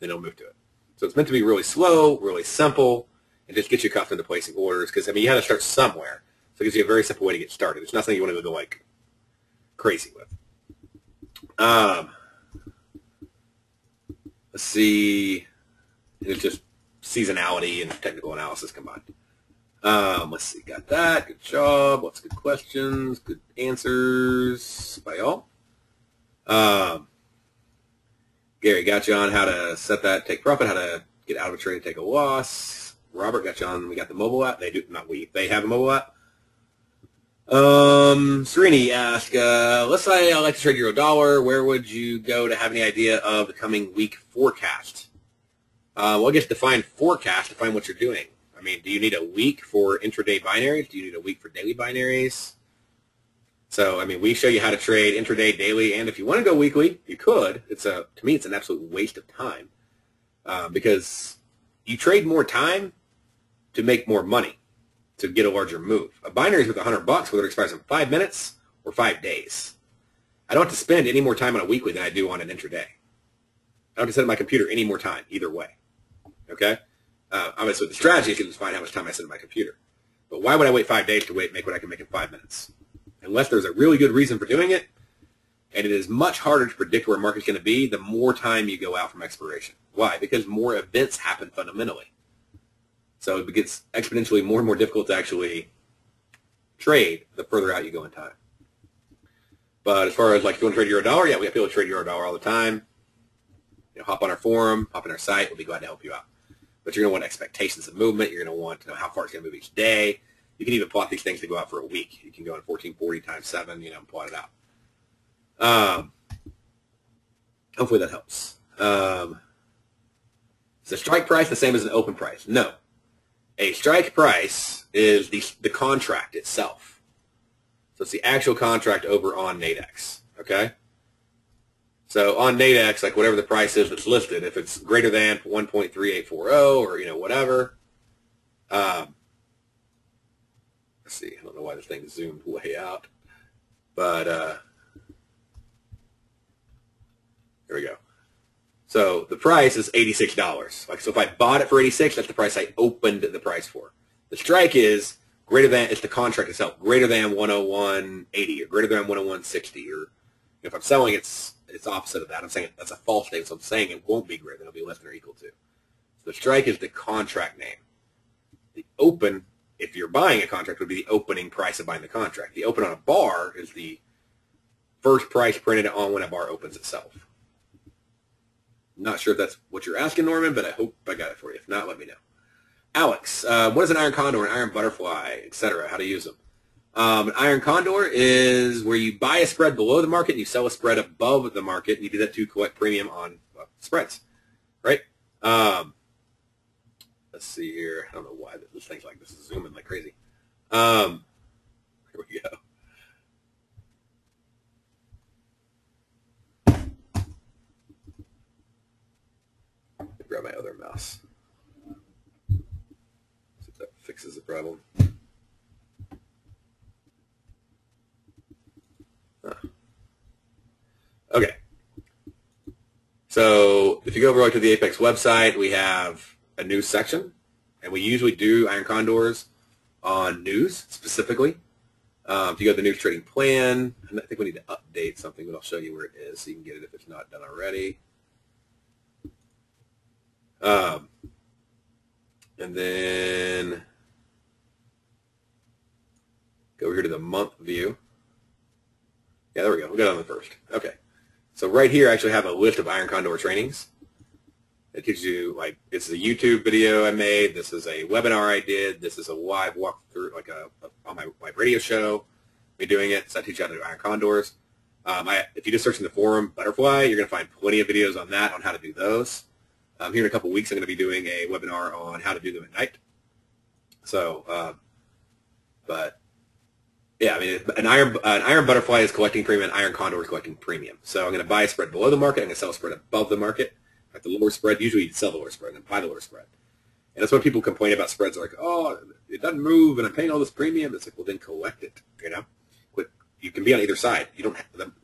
Then it'll move to it. So it's meant to be really slow, really simple and just get you accustomed to placing orders because I mean you had to start somewhere. So it gives you a very simple way to get started. It's not something you want to go like crazy with. Um, let's see. It's just seasonality and technical analysis combined. Um, let's see. Got that. Good job. Lots of good questions. Good answers by y'all. Um, Gary got you on how to set that take profit, how to get out of a trade take a loss. Robert got you on. We got the mobile app. They do not we. They have a mobile app. Um, Serini asked, uh, let's say I like to trade euro dollar. Where would you go to have any idea of the coming week forecast? Uh, well, I guess define forecast, define what you're doing. I mean, do you need a week for intraday binaries? Do you need a week for daily binaries? So, I mean, we show you how to trade intraday, daily, and if you want to go weekly, you could. It's a to me, it's an absolute waste of time uh, because you trade more time to make more money, to get a larger move. A binary is worth 100 bucks, whether it expires in five minutes or five days. I don't have to spend any more time on a weekly than I do on an intraday. I don't have to sit at my computer any more time, either way. Okay? Uh, obviously, the strategy is to find how much time I spend at my computer. But why would I wait five days to wait, make what I can make in five minutes? Unless there's a really good reason for doing it, and it is much harder to predict where a market's going to be the more time you go out from expiration. Why? Because more events happen fundamentally. So it gets exponentially more and more difficult to actually trade the further out you go in time. But as far as like if you want to trade euro dollar, yeah, we have people trade euro dollar all the time. You know, hop on our forum, hop on our site. We'll be glad to help you out. But you're going to want expectations of movement. You're going to want to know how far it's going to move each day. You can even plot these things to go out for a week. You can go in 1440 times 7, you know, and plot it out. Um, hopefully that helps. Um, is the strike price the same as an open price? No. A strike price is the, the contract itself. So it's the actual contract over on Nadex, okay? So on Nadex, like whatever the price is that's listed, if it's greater than 1.3840 or, you know, whatever, um, let's see, I don't know why this thing zoomed way out, but uh, here we go. So the price is $86. Like, so if I bought it for 86, that's the price I opened the price for. The strike is greater than, it's the contract itself, greater than 101.80 or greater than 101.60 or if I'm selling, it's it's opposite of that. I'm saying that's a false statement. So I'm saying it won't be greater than it'll be less than or equal to. So the strike is the contract name. The open if you're buying a contract, would be the opening price of buying the contract. The open on a bar is the first price printed on when a bar opens itself. Not sure if that's what you're asking, Norman, but I hope I got it for you. If not, let me know. Alex, uh, what is an iron condor, an iron butterfly, etc.? How to use them? Um, an iron condor is where you buy a spread below the market and you sell a spread above the market, and you do that to collect premium on uh, spreads, right? Um, let's see here. I don't know why this thing's like this is zooming like crazy. Um, here we go. Grab my other mouse. See if that fixes the problem. Okay. So if you go over to the Apex website, we have a news section, and we usually do iron condors on news specifically. Um, if you go to the news trading plan, I think we need to update something, but I'll show you where it is so you can get it if it's not done already. Um, and then go over here to the month view. Yeah, there we go. We got on the first. Okay. So right here, I actually have a list of Iron Condor trainings. It gives you, like, this is a YouTube video I made. This is a webinar I did. This is a live walkthrough, like a, a on my, my radio show, me doing it. So I teach you how to do Iron Condors. Um, I, if you just search in the forum Butterfly, you're going to find plenty of videos on that, on how to do those. Um, here in a couple weeks, I'm going to be doing a webinar on how to do them at night. So, uh, but yeah, I mean, an iron an iron butterfly is collecting premium, an iron condor is collecting premium. So I'm going to buy a spread below the market, I'm going to sell a spread above the market. At the lower spread, usually you sell the lower spread and buy the lower spread. And that's when people complain about spreads like, oh, it doesn't move and I'm paying all this premium. It's like, well, then collect it, you know? You can be on either side. You don't have them.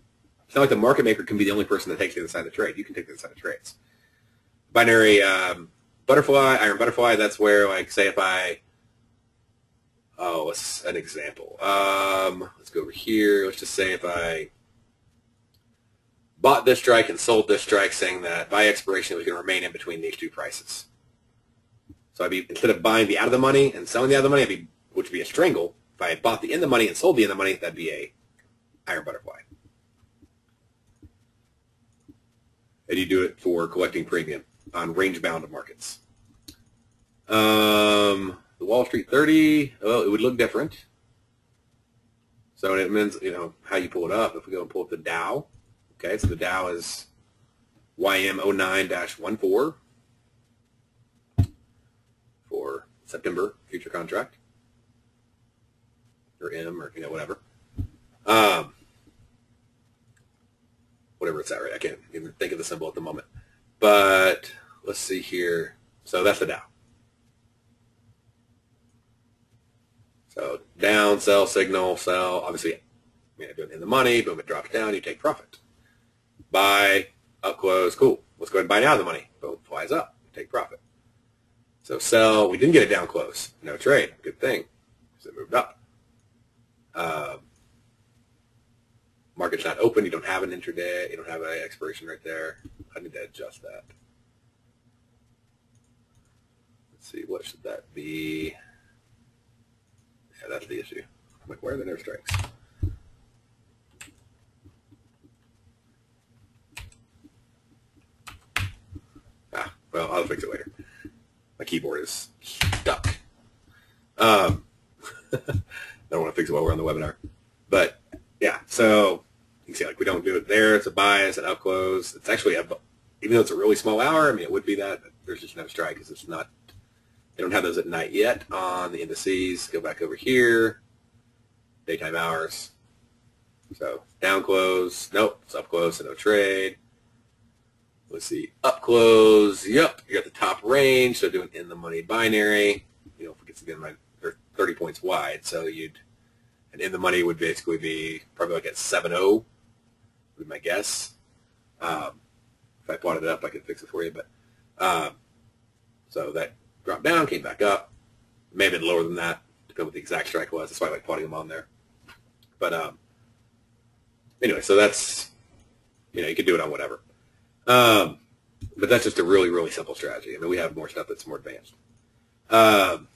It's not like the market maker can be the only person that takes the other side of the trade. You can take the other side of trades. Binary um, butterfly, iron butterfly, that's where, like, say if I oh, what's an example? Um, let's go over here. Let's just say if I bought this strike and sold this strike, saying that by expiration it was going to remain in between these two prices. So I'd be instead of buying the out of the money and selling the out of the money, be, which would be a strangle. If I bought the in the money and sold the in the money, that'd be a iron butterfly. And you do it for collecting premium on range bound markets. Um, the Wall Street 30, well, it would look different. So it means, you know, how you pull it up. If we go and pull up the Dow, okay, so the Dow is YM09-14 for September future contract, or M, or, you know, whatever. Um, whatever it's at, right? I can't even think of the symbol at the moment. But let's see here. So that's the Dow. So down, sell, signal, sell. Obviously, I mean, I do it in the money. Boom, it drops down. You take profit. Buy, up close. Cool. Let's go ahead and buy now the money. Boom, flies up. Take profit. So sell. We didn't get it down close. No trade. Good thing. Because it moved up. Uh, market's not open. You don't have an intraday. You don't have an expiration right there. I need to adjust that. Let's see. What should that be? That's the issue. I'm like, where are the nerve strikes? Ah, well, I'll fix it later. My keyboard is stuck. Um, I don't want to fix it while we're on the webinar. But, yeah, so you can see, like, we don't do it there. It's a bias, an up close. It's actually, a, even though it's a really small hour, I mean, it would be that, there's just no strike because it's not they don't have those at night yet on the indices. Go back over here. Daytime hours. So down close. Nope. It's up close. So no trade. Let's see. Up close. Yep. You got the top range. So doing in the money binary. You know, if it gets again, they're 30 points wide. So you'd, and in the money would basically be probably like at 7.0 would be my guess. Um, if I plotted it up, I could fix it for you. But um, so that dropped down, came back up. It may have been lower than that, depending what the exact strike was. That's why I like plotting them on there. But um, anyway, so that's, you know, you could do it on whatever. Um, but that's just a really, really simple strategy. I mean, we have more stuff that's more advanced. Um,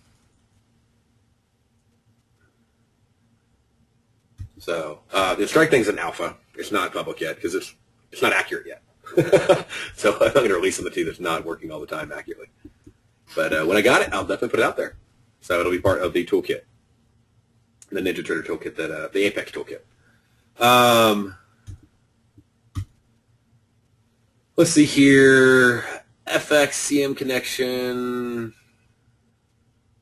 so uh, the strike thing's an alpha. It's not public yet because it's it's not accurate yet. so I'm not going to release something to you that's not working all the time accurately. But uh, when I got it, I'll definitely put it out there. So it'll be part of the toolkit, the Ninja Trader toolkit, that uh, the Apex toolkit. Um, let's see here. FX CM connection.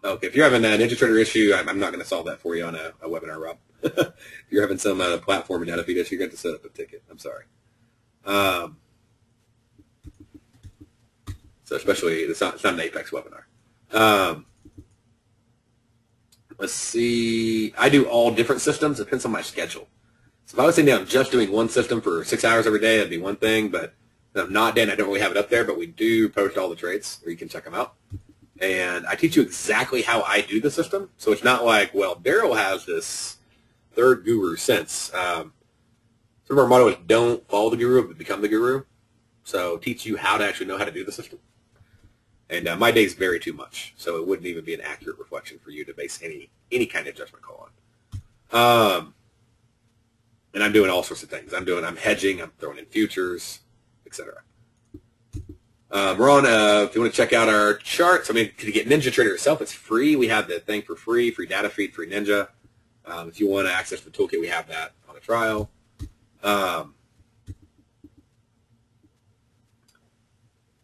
Okay, if you're having a Ninja Trader issue, I'm, I'm not going to solve that for you on a, a webinar, Rob. if you're having some uh, platform feed issue, you're going to set up a ticket. I'm sorry. Um, so especially, it's not, it's not an Apex webinar. Um, let's see. I do all different systems. It depends on my schedule. So if I was sitting down just doing one system for six hours every day, that'd be one thing. But I'm not Dan. I don't really have it up there, but we do post all the trades, or you can check them out. And I teach you exactly how I do the system. So it's not like, well, Darrell has this third guru sense. Um, of our motto is don't follow the guru, but become the guru. So teach you how to actually know how to do the system. And uh, my days vary too much, so it wouldn't even be an accurate reflection for you to base any any kind of judgment call on. Um, and I'm doing all sorts of things. I'm doing, I'm hedging, I'm throwing in futures, etc. Uh, we're on, uh, if you want to check out our charts, I mean, to get Ninja Trader itself, it's free. We have the thing for free, free data feed, free Ninja. Um, if you want to access the toolkit, we have that on a trial. Um,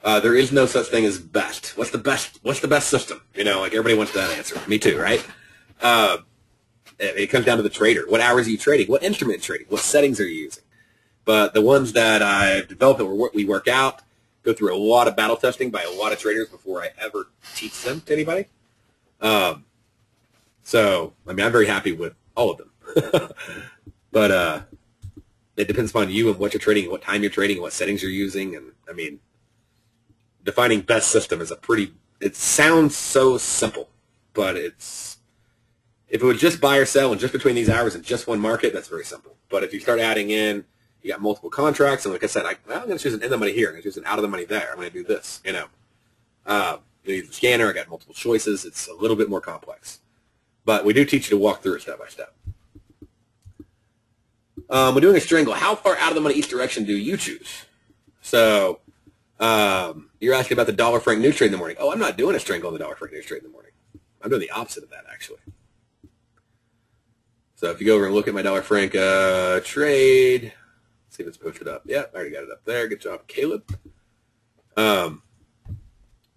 uh, there is no such thing as best. What's the best? What's the best system? You know, like everybody wants that answer. Me too, right? Uh, it, it comes down to the trader. What hours are you trading? What instrument trading? What settings are you using? But the ones that I've developed we work out go through a lot of battle testing by a lot of traders before I ever teach them to anybody. Um, so, I mean, I'm very happy with all of them. but uh, it depends upon you and what you're trading, and what time you're trading, and what settings you're using. And, I mean, defining best system is a pretty, it sounds so simple, but it's, if it was just buy or sell and just between these hours and just one market, that's very simple. But if you start adding in you got multiple contracts, and like I said, I, well, I'm going to choose an in the money here. I'm going to choose an out of the money there. I'm going to do this. You know, uh, the scanner. I got multiple choices. It's a little bit more complex, but we do teach you to walk through it step by step. Um, we're doing a strangle. How far out of the money each direction do you choose? So um, you're asking about the dollar franc news trade in the morning. Oh, I'm not doing a strangle on the dollar franc news trade in the morning. I'm doing the opposite of that actually. So if you go over and look at my dollar franc uh, trade, see if it's posted up. Yeah, I already got it up there. Good job, Caleb. Um,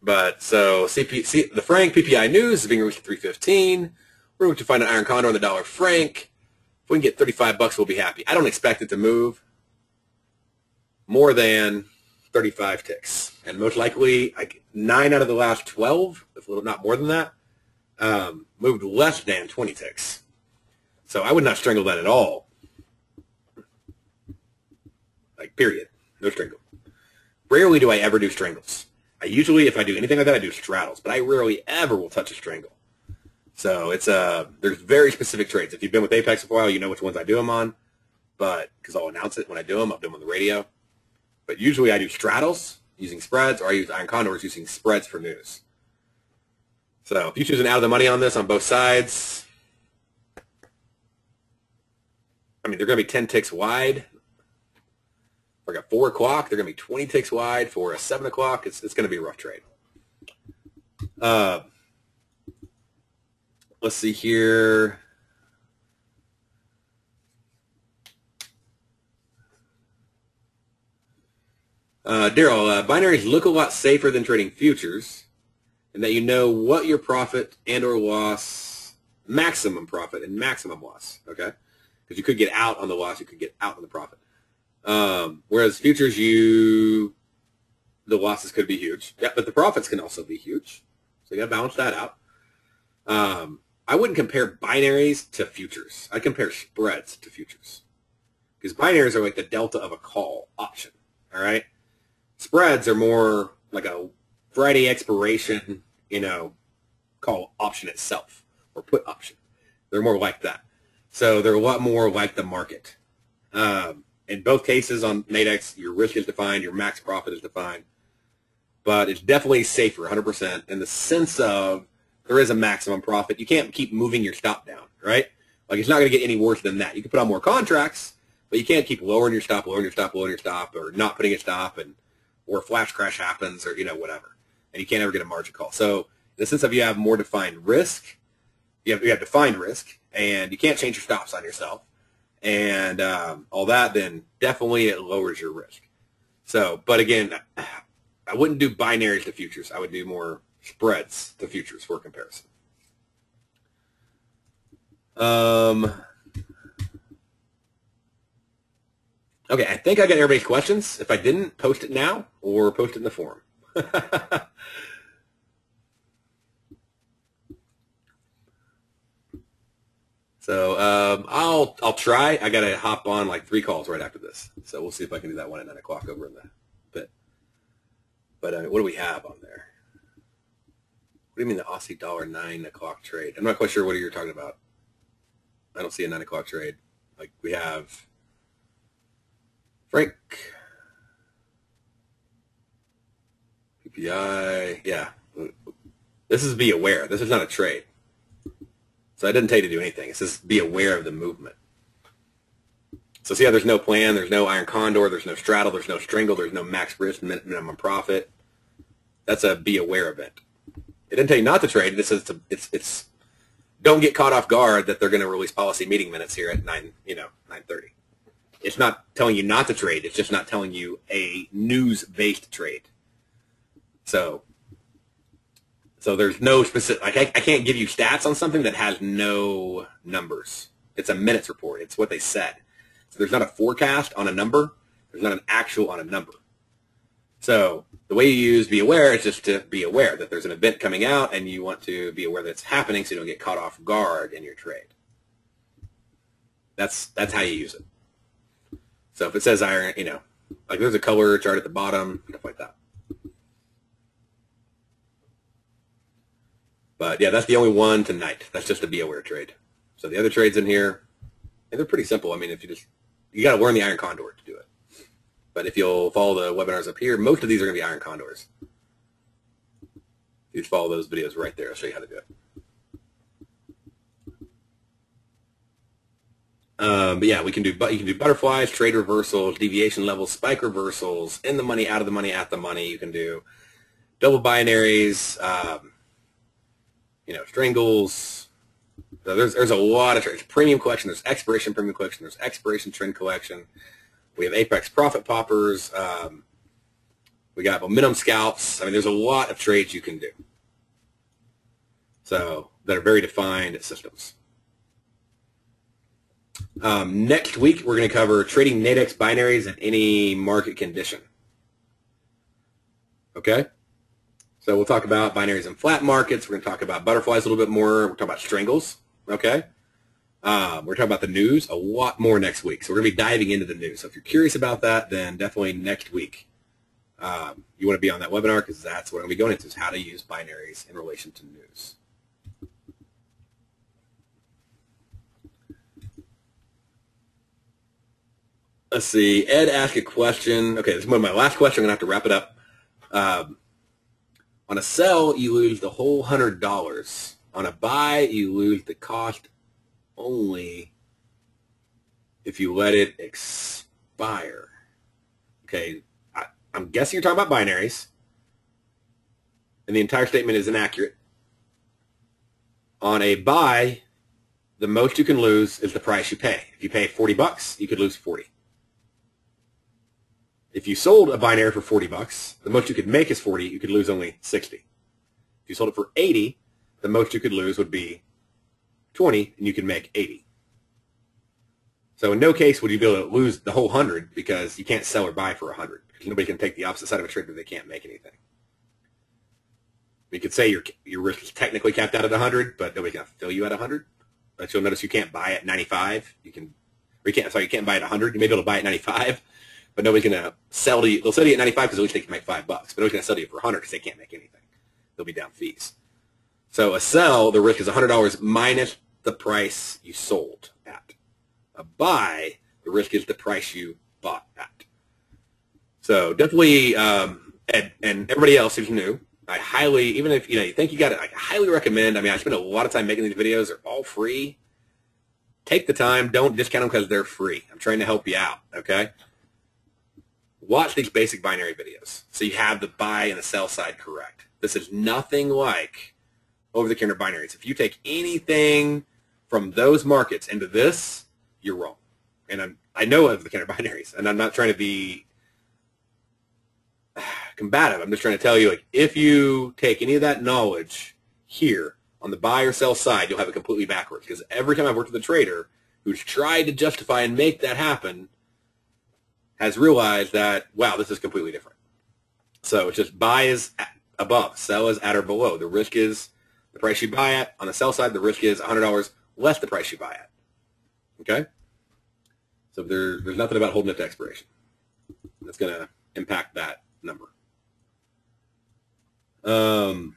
but so CP, C, the franc PPI news is being released at 315. We're going to find an iron condor on the dollar franc. If we can get 35 bucks, we'll be happy. I don't expect it to move more than 35 ticks. And most likely, like 9 out of the last 12, if not more than that, um, moved less than 20 ticks. So I would not strangle that at all like period. No strangle. Rarely do I ever do strangles. I usually, if I do anything like that, I do straddles, but I rarely ever will touch a strangle. So it's uh, there's very specific trades. If you've been with Apex for a while, you know which ones I do them on. But because I'll announce it when I do them, I'll do them on the radio. But usually I do straddles using spreads, or I use iron condors using spreads for news. So if you choose an out of the money on this on both sides, I mean they're going to be 10 ticks wide like a four o'clock, they're going to be 20 ticks wide. For a seven o'clock, it's, it's going to be a rough trade. Uh, let's see here. Uh, Darrell, uh, binaries look a lot safer than trading futures in that you know what your profit and or loss, maximum profit and maximum loss, okay? Because you could get out on the loss, you could get out on the profit. Um, whereas futures, you the losses could be huge. Yeah, but the profits can also be huge. So you got to balance that out. Um, I wouldn't compare binaries to futures. I compare spreads to futures because binaries are like the delta of a call option. All right, spreads are more like a Friday expiration, you know, call option itself or put option. They're more like that. So they're a lot more like the market. Um, in both cases on Nadex, your risk is defined, your max profit is defined. But it's definitely safer, 100%, in the sense of there is a maximum profit. You can't keep moving your stop down, right? Like it's not going to get any worse than that. You can put on more contracts, but you can't keep lowering your stop, lowering your stop, lowering your stop, or not putting a stop, and or a flash crash happens, or you know whatever, and you can't ever get a margin call. So in the sense of you have more defined risk, you have you have defined risk, and you can't change your stops on yourself, and um, all that. Then definitely it lowers your risk. So, but again, I wouldn't do binaries to futures. I would do more spreads to futures for comparison. Um, okay, I think I got everybody's questions. If I didn't, post it now or post it in the forum. so um, I'll I'll try. I got to hop on like three calls right after this. So we'll see if I can do that one at 9 o'clock over in the bit. But uh, what do we have on there? What do you mean the Aussie dollar 9 o'clock trade? I'm not quite sure what you're talking about. I don't see a nine o'clock trade. Like we have Franc, PPI. Yeah, this is be aware. This is not a trade. So I didn't tell you to do anything. It says be aware of the movement. So see how there's no plan, there's no iron condor, there's no straddle, there's no strangle, there's no max risk, minimum profit. That's a be aware event. It didn't tell you not to trade. It says it's, it's, it's don't get caught off guard that they're going to release policy meeting minutes here at nine, you know, nine thirty. It's not telling you not to trade. It's just not telling you a news-based trade. So, so there's no specific. Like I, I can't give you stats on something that has no numbers. It's a minutes report. It's what they said. So there's not a forecast on a number. There's not an actual on a number. So the way you use be aware is just to be aware that there's an event coming out and you want to be aware that it's happening so you don't get caught off guard in your trade. That's that's how you use it. So if it says iron, you know, like there's a color chart at the bottom, stuff like that. But yeah, that's the only one tonight. That's just a be aware trade. So the other trades in here, and they're pretty simple. I mean, if you just you got to learn the iron condor to do it. But if you'll follow the webinars up here, most of these are going to be iron condors. If You follow those videos right there. I'll show you how to do it. Um, but yeah, we can do but you can do butterflies, trade reversals, deviation levels, spike reversals, in the money, out of the money, at the money. You can do double binaries, um, you know, strangles. So there's there's a lot of trades. Premium collection. There's expiration premium collection. There's expiration trend collection. We have Apex Profit Poppers. Um, we got momentum scalps. I mean, there's a lot of trades you can do. So that are very defined systems. Um, next week, we're going to cover trading Nadex binaries at any market condition. Okay? So we'll talk about binaries in flat markets. We're going to talk about butterflies a little bit more. We're talking about strangles. Okay? Um, we're talking about the news a lot more next week. So we're going to be diving into the news. So if you're curious about that, then definitely next week um, you want to be on that webinar because that's what I'm going to be going into is how to use binaries in relation to news. Let's see. Ed asked a question. Okay, this is my last question. I'm going to have to wrap it up. Um, on a sell, you lose the whole $100. On a buy, you lose the cost only if you let it expire. Okay, I, am guessing you're talking about binaries, and the entire statement is inaccurate. On a buy, the most you can lose is the price you pay. If you pay 40 bucks, you could lose 40. If you sold a binary for 40 bucks, the most you could make is 40, you could lose only 60. If you sold it for 80, the most you could lose would be 20 and you could make 80. So in no case would you be able to lose the whole 100 because you can't sell or buy for 100 because nobody can take the opposite side of a trade where they can't make anything. You could say your your risk is technically capped out at 100, but nobody's going to fill you at 100. But you'll notice you can't buy at 95. You can, or you can't, sorry, you can't buy at 100. You may be able to buy at 95, but nobody's going to sell to you. They'll sell to you at 95 because at least they can make five bucks, but nobody's going to sell to you for 100 because they can't make anything. They'll be down fees. So a sell, the risk is $100 minus the price you sold at. A buy, the risk is the price you bought at. So definitely, um, and, and everybody else who's new, I highly, even if you know you think you got it, I highly recommend. I mean, I spend a lot of time making these videos. They're all free. take the time. Don't discount them because they're free. I'm trying to help you out, okay? Watch these basic binary videos so you have the buy and the sell side correct. This is nothing like over-the-counter binaries. If you take anything from those markets into this, you're wrong. And I'm, I know of the counter binaries, and I'm not trying to be combative. I'm just trying to tell you, like, if you take any of that knowledge here on the buy or sell side, you'll have it completely backwards. Because every time I've worked with a trader who's tried to justify and make that happen, has realized that, wow, this is completely different. So it's just buy is above, sell is at or below. The risk is the price you buy at. On the sell side, the risk is $100 less the price you buy at. Okay? So there, there's nothing about holding it to expiration that's going to impact that number. Um,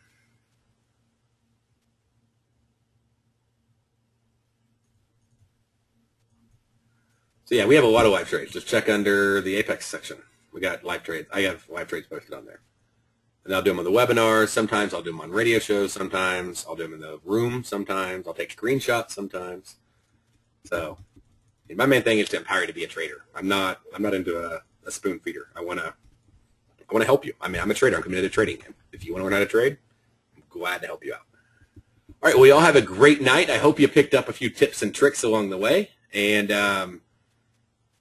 so yeah, we have a lot of live trades. Just check under the Apex section. We got live trades. I have live trades posted on there. And I'll do them on the webinars. Sometimes I'll do them on radio shows. Sometimes I'll do them in the room. Sometimes I'll take screenshots. Sometimes. So my main thing is to empower you to be a trader. I'm not. I'm not into a, a spoon feeder. I want to. I want to help you. I mean, I'm a trader. I'm committed to trading. If you want to learn how to trade, I'm glad to help you out. All right. Well, you all have a great night. I hope you picked up a few tips and tricks along the way, and um,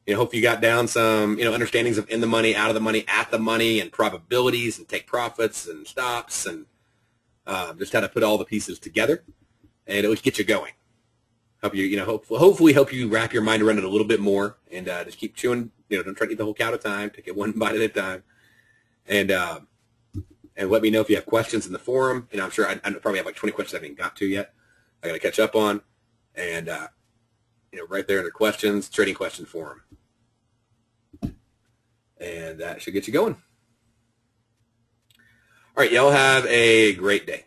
you know, hope you got down some, you know, understandings of in the money, out of the money, at the money, and probabilities, and take profits and stops, and uh, just how to put all the pieces together, and least get you going. Help you, you know, hope, hopefully help you wrap your mind around it a little bit more, and uh, just keep chewing. You know, don't try to eat the whole cow at a time. Take it one bite at a time, and uh, and let me know if you have questions in the forum. You know, I'm sure I, I probably have like 20 questions I haven't got to yet. I got to catch up on, and uh, you know, right there under questions, trading question forum and that should get you going. All right, y'all have a great day.